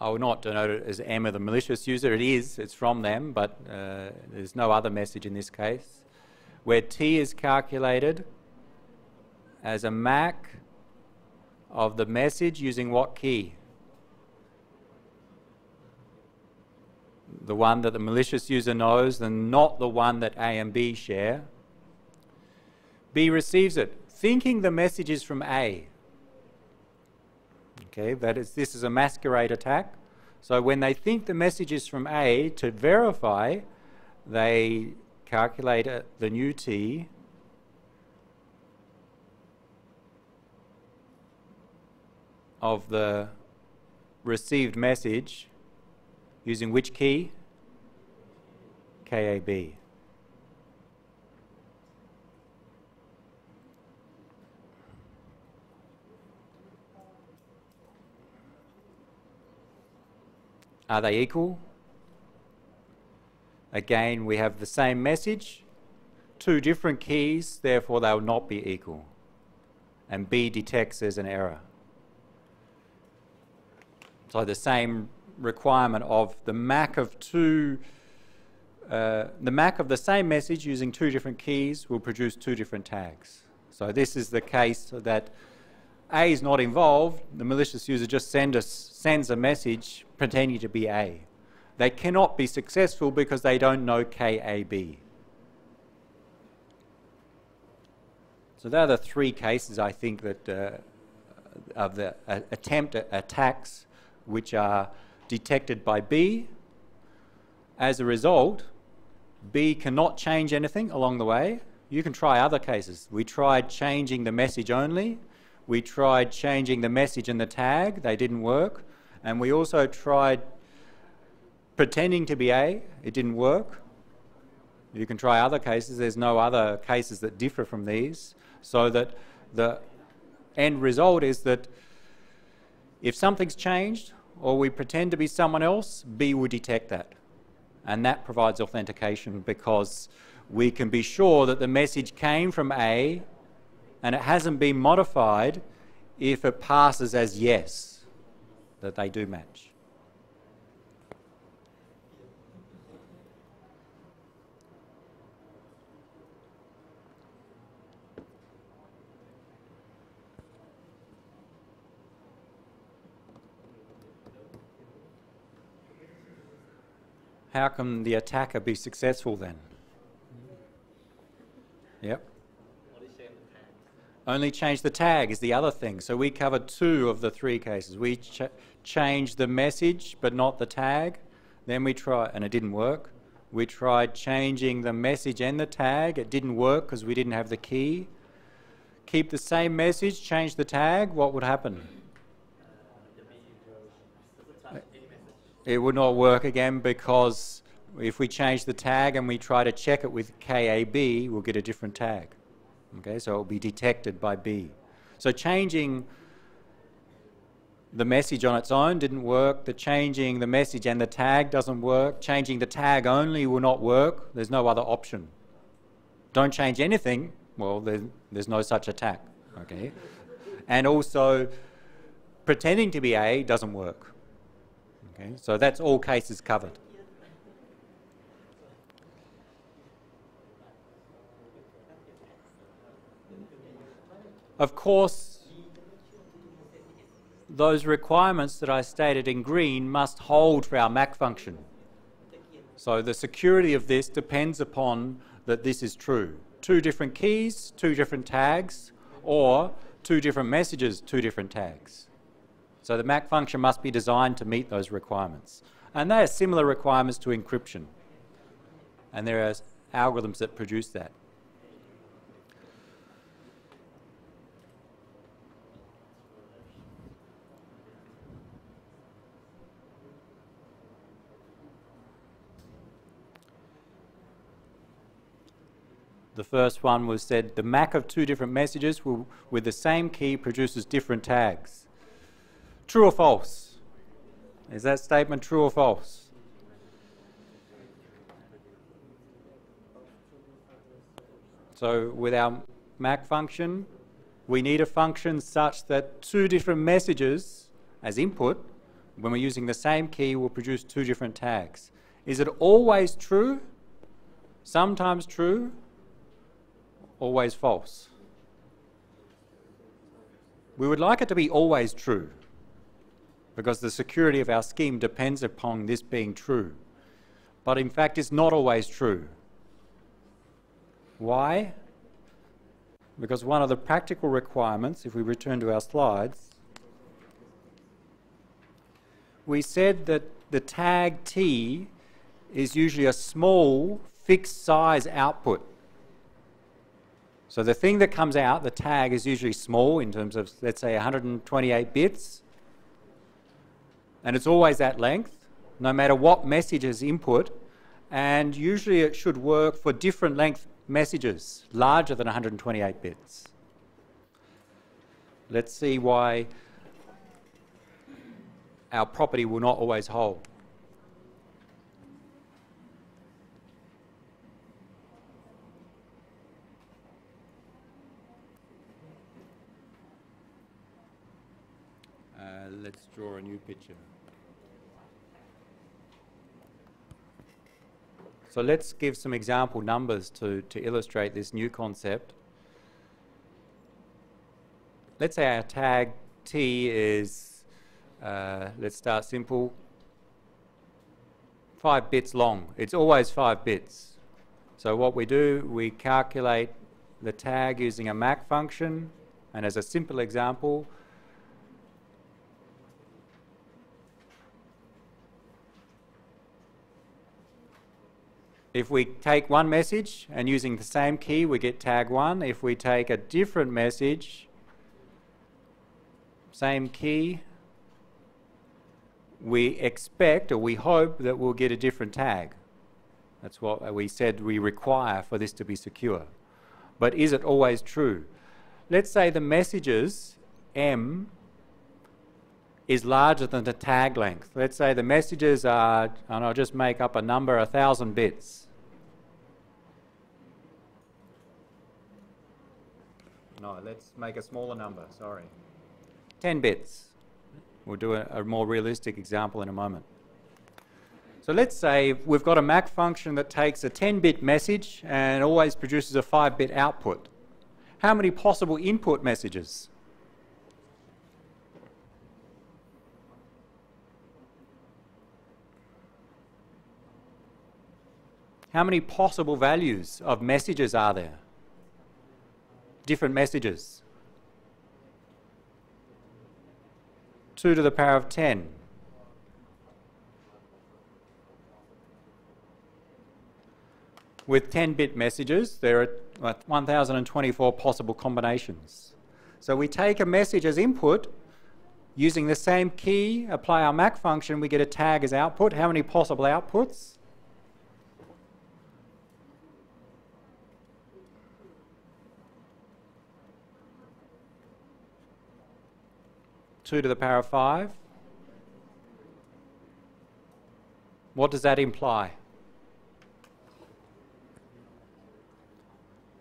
I will not denote it as M of the malicious user. It is, it's from them, but uh, there's no other message in this case. where T is calculated as a MAC of the message using what key? The one that the malicious user knows and not the one that A and B share. B receives it, thinking the message is from A. Okay, that is, this is a masquerade attack. So when they think the message is from A, to verify, they calculate uh, the new T of the received message using which key? KAB. Are they equal? Again, we have the same message, two different keys, therefore they will not be equal. And B detects as an error. So the same requirement of the MAC of two, uh, the MAC of the same message using two different keys will produce two different tags. So this is the case that A is not involved, the malicious user just send us, sends a message pretending to be A. They cannot be successful because they don't know KAB. So there are the three cases I think that uh, of the uh, attempt attacks which are detected by B. As a result, B cannot change anything along the way. You can try other cases. We tried changing the message only. We tried changing the message and the tag. They didn't work. And we also tried pretending to be A. It didn't work. You can try other cases. There's no other cases that differ from these. So that the end result is that if something's changed or we pretend to be someone else, B will detect that. And that provides authentication because we can be sure that the message came from A and it hasn't been modified if it passes as yes, that they do match. How can the attacker be successful then? Yep. Only change the tag is the other thing. So we covered two of the three cases. We ch changed the message but not the tag. Then we tried, and it didn't work. We tried changing the message and the tag. It didn't work because we didn't have the key. Keep the same message, change the tag. What would happen? It would not work again because if we change the tag and we try to check it with KAB, we'll get a different tag. Okay, so it will be detected by B. So changing the message on its own didn't work. The changing the message and the tag doesn't work. Changing the tag only will not work. There's no other option. Don't change anything. Well, there's, there's no such attack. Okay, and also pretending to be A doesn't work. Okay, so that's all cases covered. Of course, those requirements that I stated in green must hold for our MAC function. So the security of this depends upon that this is true. Two different keys, two different tags, or two different messages, two different tags. So the MAC function must be designed to meet those requirements. And they are similar requirements to encryption. And there are algorithms that produce that. The first one was said the MAC of two different messages will, with the same key produces different tags. True or false? Is that statement true or false? So with our MAC function, we need a function such that two different messages as input, when we're using the same key, will produce two different tags. Is it always true? Sometimes true? always false? We would like it to be always true because the security of our scheme depends upon this being true. But in fact, it's not always true. Why? Because one of the practical requirements, if we return to our slides, we said that the tag T is usually a small fixed size output. So the thing that comes out, the tag, is usually small in terms of, let's say, 128 bits. And it's always that length, no matter what message is input. And usually it should work for different length messages, larger than 128 bits. Let's see why our property will not always hold. Uh, let's draw a new picture. So let's give some example numbers to, to illustrate this new concept. Let's say our tag T is, uh, let's start simple, five bits long. It's always five bits. So what we do, we calculate the tag using a MAC function, and as a simple example, If we take one message and using the same key, we get tag 1. If we take a different message, same key, we expect or we hope that we'll get a different tag. That's what we said we require for this to be secure. But is it always true? Let's say the messages M is larger than the tag length. Let's say the messages are, and I'll just make up a number, a thousand bits. No, let's make a smaller number, sorry. 10 bits. We'll do a, a more realistic example in a moment. So let's say we've got a MAC function that takes a 10-bit message and always produces a 5-bit output. How many possible input messages? How many possible values of messages are there? different messages. 2 to the power of 10. With 10-bit messages, there are 1,024 possible combinations. So we take a message as input, using the same key, apply our MAC function, we get a tag as output. How many possible outputs? 2 to the power of 5. What does that imply?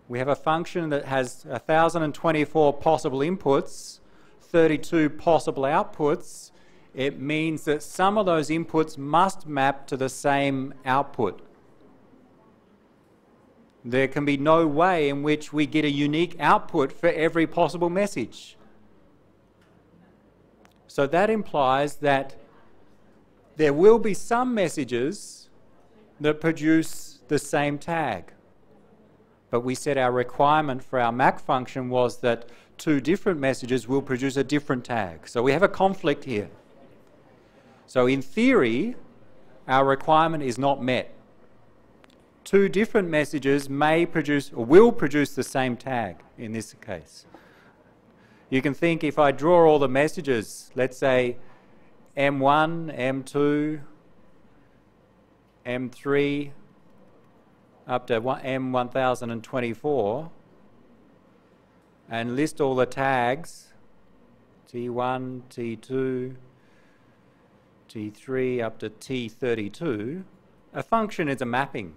We have a function that has 1,024 possible inputs, 32 possible outputs. It means that some of those inputs must map to the same output. There can be no way in which we get a unique output for every possible message. So that implies that there will be some messages that produce the same tag. But we said our requirement for our MAC function was that two different messages will produce a different tag. So we have a conflict here. So in theory, our requirement is not met. Two different messages may produce or will produce the same tag in this case. You can think if I draw all the messages, let's say M1, M2, M3, up to M1024, and list all the tags T1, T2, T3 up to T32, a function is a mapping.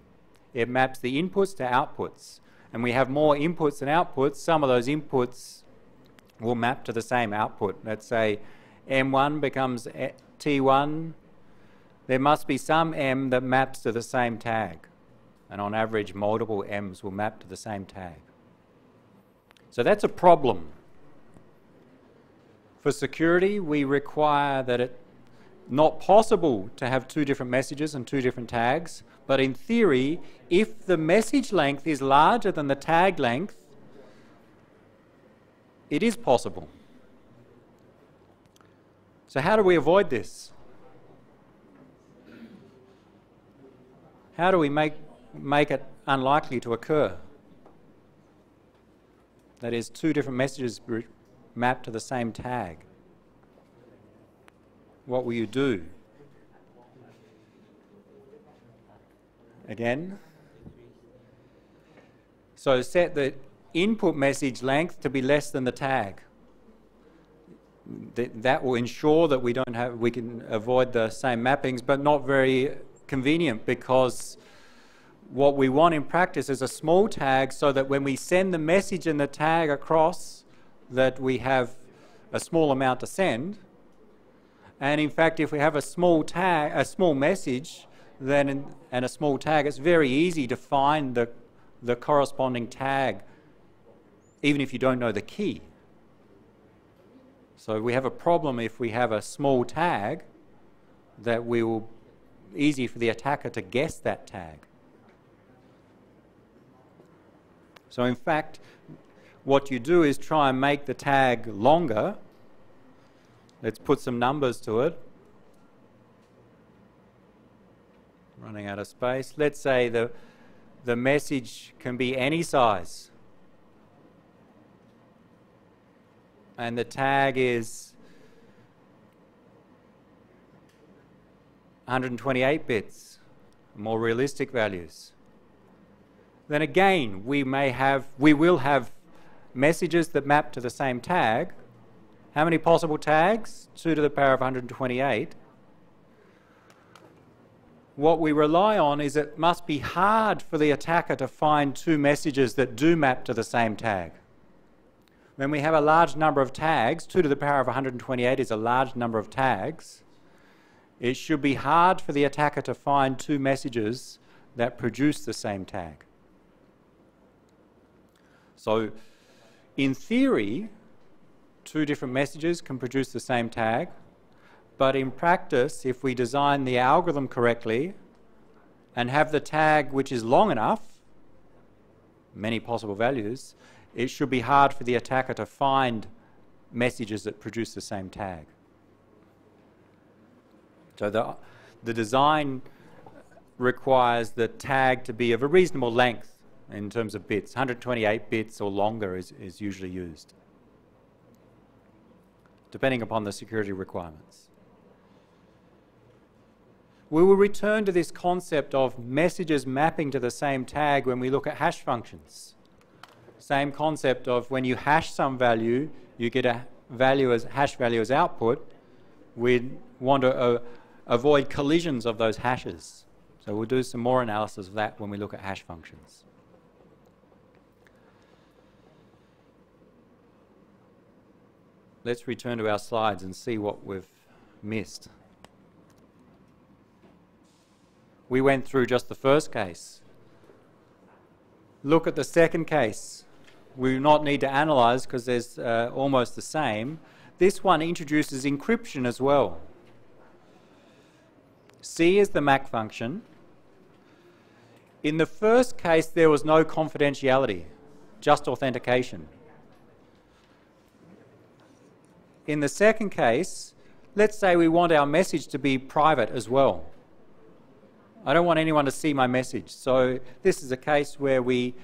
It maps the inputs to outputs. And we have more inputs than outputs. Some of those inputs will map to the same output. Let's say M1 becomes T1. There must be some M that maps to the same tag. And on average, multiple M's will map to the same tag. So that's a problem. For security, we require that it not possible to have two different messages and two different tags, but in theory, if the message length is larger than the tag length, it is possible. So how do we avoid this? How do we make, make it unlikely to occur? That is, two different messages mapped to the same tag. What will you do? Again. So set the input message length to be less than the tag. Th that will ensure that we don't have we can avoid the same mappings, but not very convenient because what we want in practice is a small tag so that when we send the message and the tag across that we have a small amount to send. And in fact, if we have a small tag, a small message, then in, and a small tag, it's very easy to find the, the corresponding tag, even if you don't know the key. So we have a problem if we have a small tag that we will easy for the attacker to guess that tag. So in fact, what you do is try and make the tag longer. Let's put some numbers to it. Running out of space. Let's say the, the message can be any size. And the tag is 128 bits, more realistic values. Then again, we may have, we will have messages that map to the same tag. How many possible tags? 2 to the power of 128. What we rely on is it must be hard for the attacker to find two messages that do map to the same tag. When we have a large number of tags, 2 to the power of 128 is a large number of tags, it should be hard for the attacker to find two messages that produce the same tag. So in theory, two different messages can produce the same tag, but in practice, if we design the algorithm correctly and have the tag which is long enough, many possible values, it should be hard for the attacker to find messages that produce the same tag. So the, the design requires the tag to be of a reasonable length in terms of bits. 128 bits or longer is, is usually used, depending upon the security requirements. We will return to this concept of messages mapping to the same tag when we look at hash functions. Same concept of when you hash some value, you get a value as hash value as output. We want to uh, avoid collisions of those hashes. So we'll do some more analysis of that when we look at hash functions. Let's return to our slides and see what we've missed. We went through just the first case. Look at the second case. We do not need to analyze because there's uh, almost the same. This one introduces encryption as well. C is the MAC function. In the first case, there was no confidentiality, just authentication. In the second case, let's say we want our message to be private as well. I don't want anyone to see my message. So this is a case where we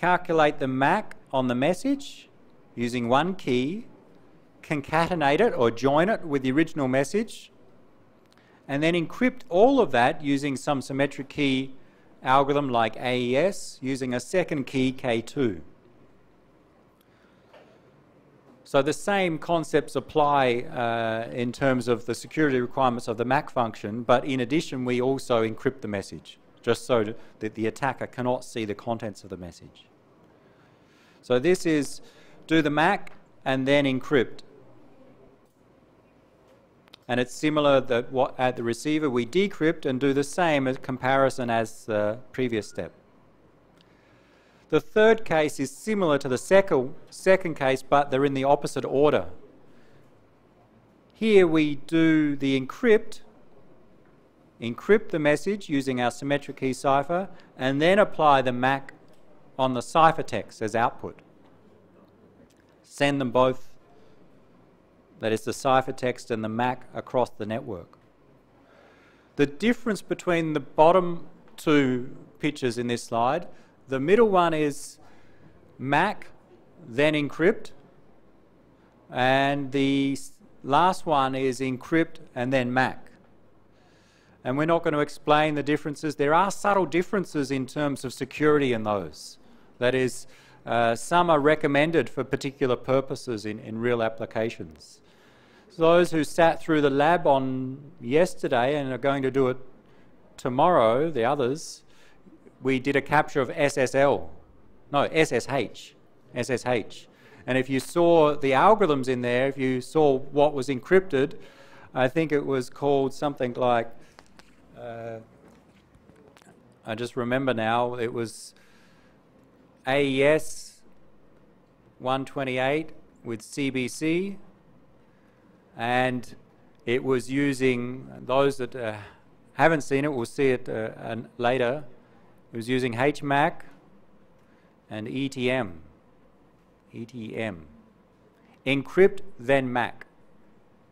calculate the MAC on the message using one key, concatenate it or join it with the original message, and then encrypt all of that using some symmetric key algorithm like AES using a second key K2. So the same concepts apply uh, in terms of the security requirements of the MAC function, but in addition we also encrypt the message, just so that the attacker cannot see the contents of the message. So this is do the MAC and then encrypt. And it's similar that what, at the receiver we decrypt and do the same as comparison as the previous step. The third case is similar to the second, second case, but they're in the opposite order. Here we do the encrypt, encrypt the message using our symmetric key cipher, and then apply the MAC on the ciphertext as output. Send them both, that is the ciphertext and the MAC, across the network. The difference between the bottom two pictures in this slide, the middle one is MAC, then encrypt, and the last one is encrypt and then MAC and we're not going to explain the differences. There are subtle differences in terms of security in those. That is, uh, some are recommended for particular purposes in, in real applications. So those who sat through the lab on yesterday and are going to do it tomorrow, the others, we did a capture of SSL, no, SSH, SSH. And if you saw the algorithms in there, if you saw what was encrypted, I think it was called something like uh, I just remember now it was AES 128 with CBC, and it was using those that uh, haven't seen it will see it uh, later. It was using HMAC and ETM. ETM. Encrypt then MAC.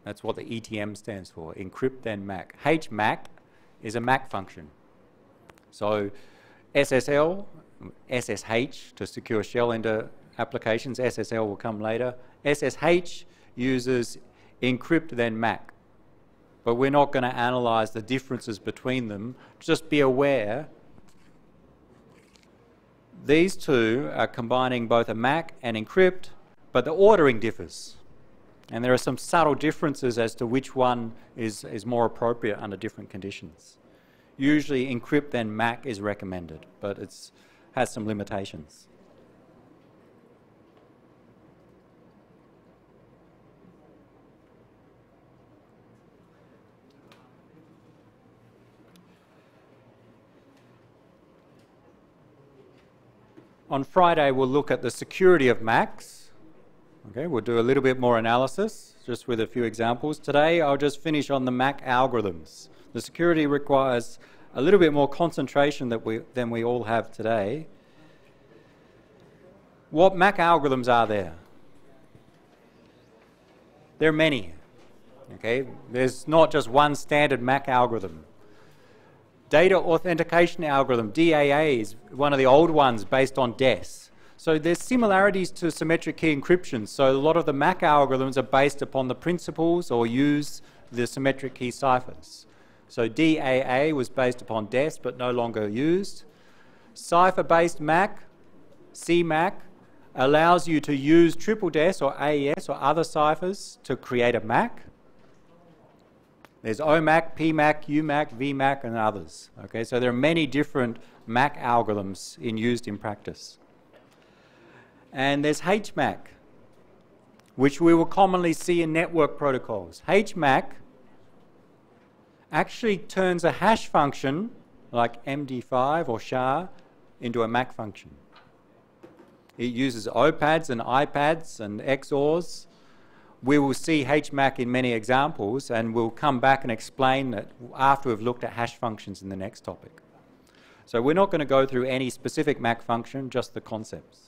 That's what the ETM stands for. Encrypt then MAC. HMAC is a MAC function. So SSL, SSH to secure shell into applications, SSL will come later. SSH uses encrypt then MAC. But we're not going to analyze the differences between them. Just be aware these two are combining both a MAC and encrypt, but the ordering differs. And there are some subtle differences as to which one is, is more appropriate under different conditions. Usually encrypt then MAC is recommended, but it has some limitations. On Friday, we'll look at the security of MACs Okay, we'll do a little bit more analysis just with a few examples. Today I'll just finish on the MAC algorithms. The security requires a little bit more concentration that we, than we all have today. What MAC algorithms are there? There are many. Okay, there's not just one standard MAC algorithm. Data authentication algorithm, DAA, is one of the old ones based on DES. So there's similarities to symmetric key encryption. So a lot of the MAC algorithms are based upon the principles or use the symmetric key ciphers. So DAA was based upon DES but no longer used. Cipher-based MAC, CMAC, allows you to use triple DES or AES or other ciphers to create a MAC. There's OMAC, PMAC, UMAC, VMAC, and others. Okay, so there are many different MAC algorithms in used in practice. And there's HMAC, which we will commonly see in network protocols. HMAC actually turns a hash function like MD5 or SHA into a MAC function. It uses OPADs and IPADs and XORs. We will see HMAC in many examples and we'll come back and explain that after we've looked at hash functions in the next topic. So we're not going to go through any specific MAC function, just the concepts.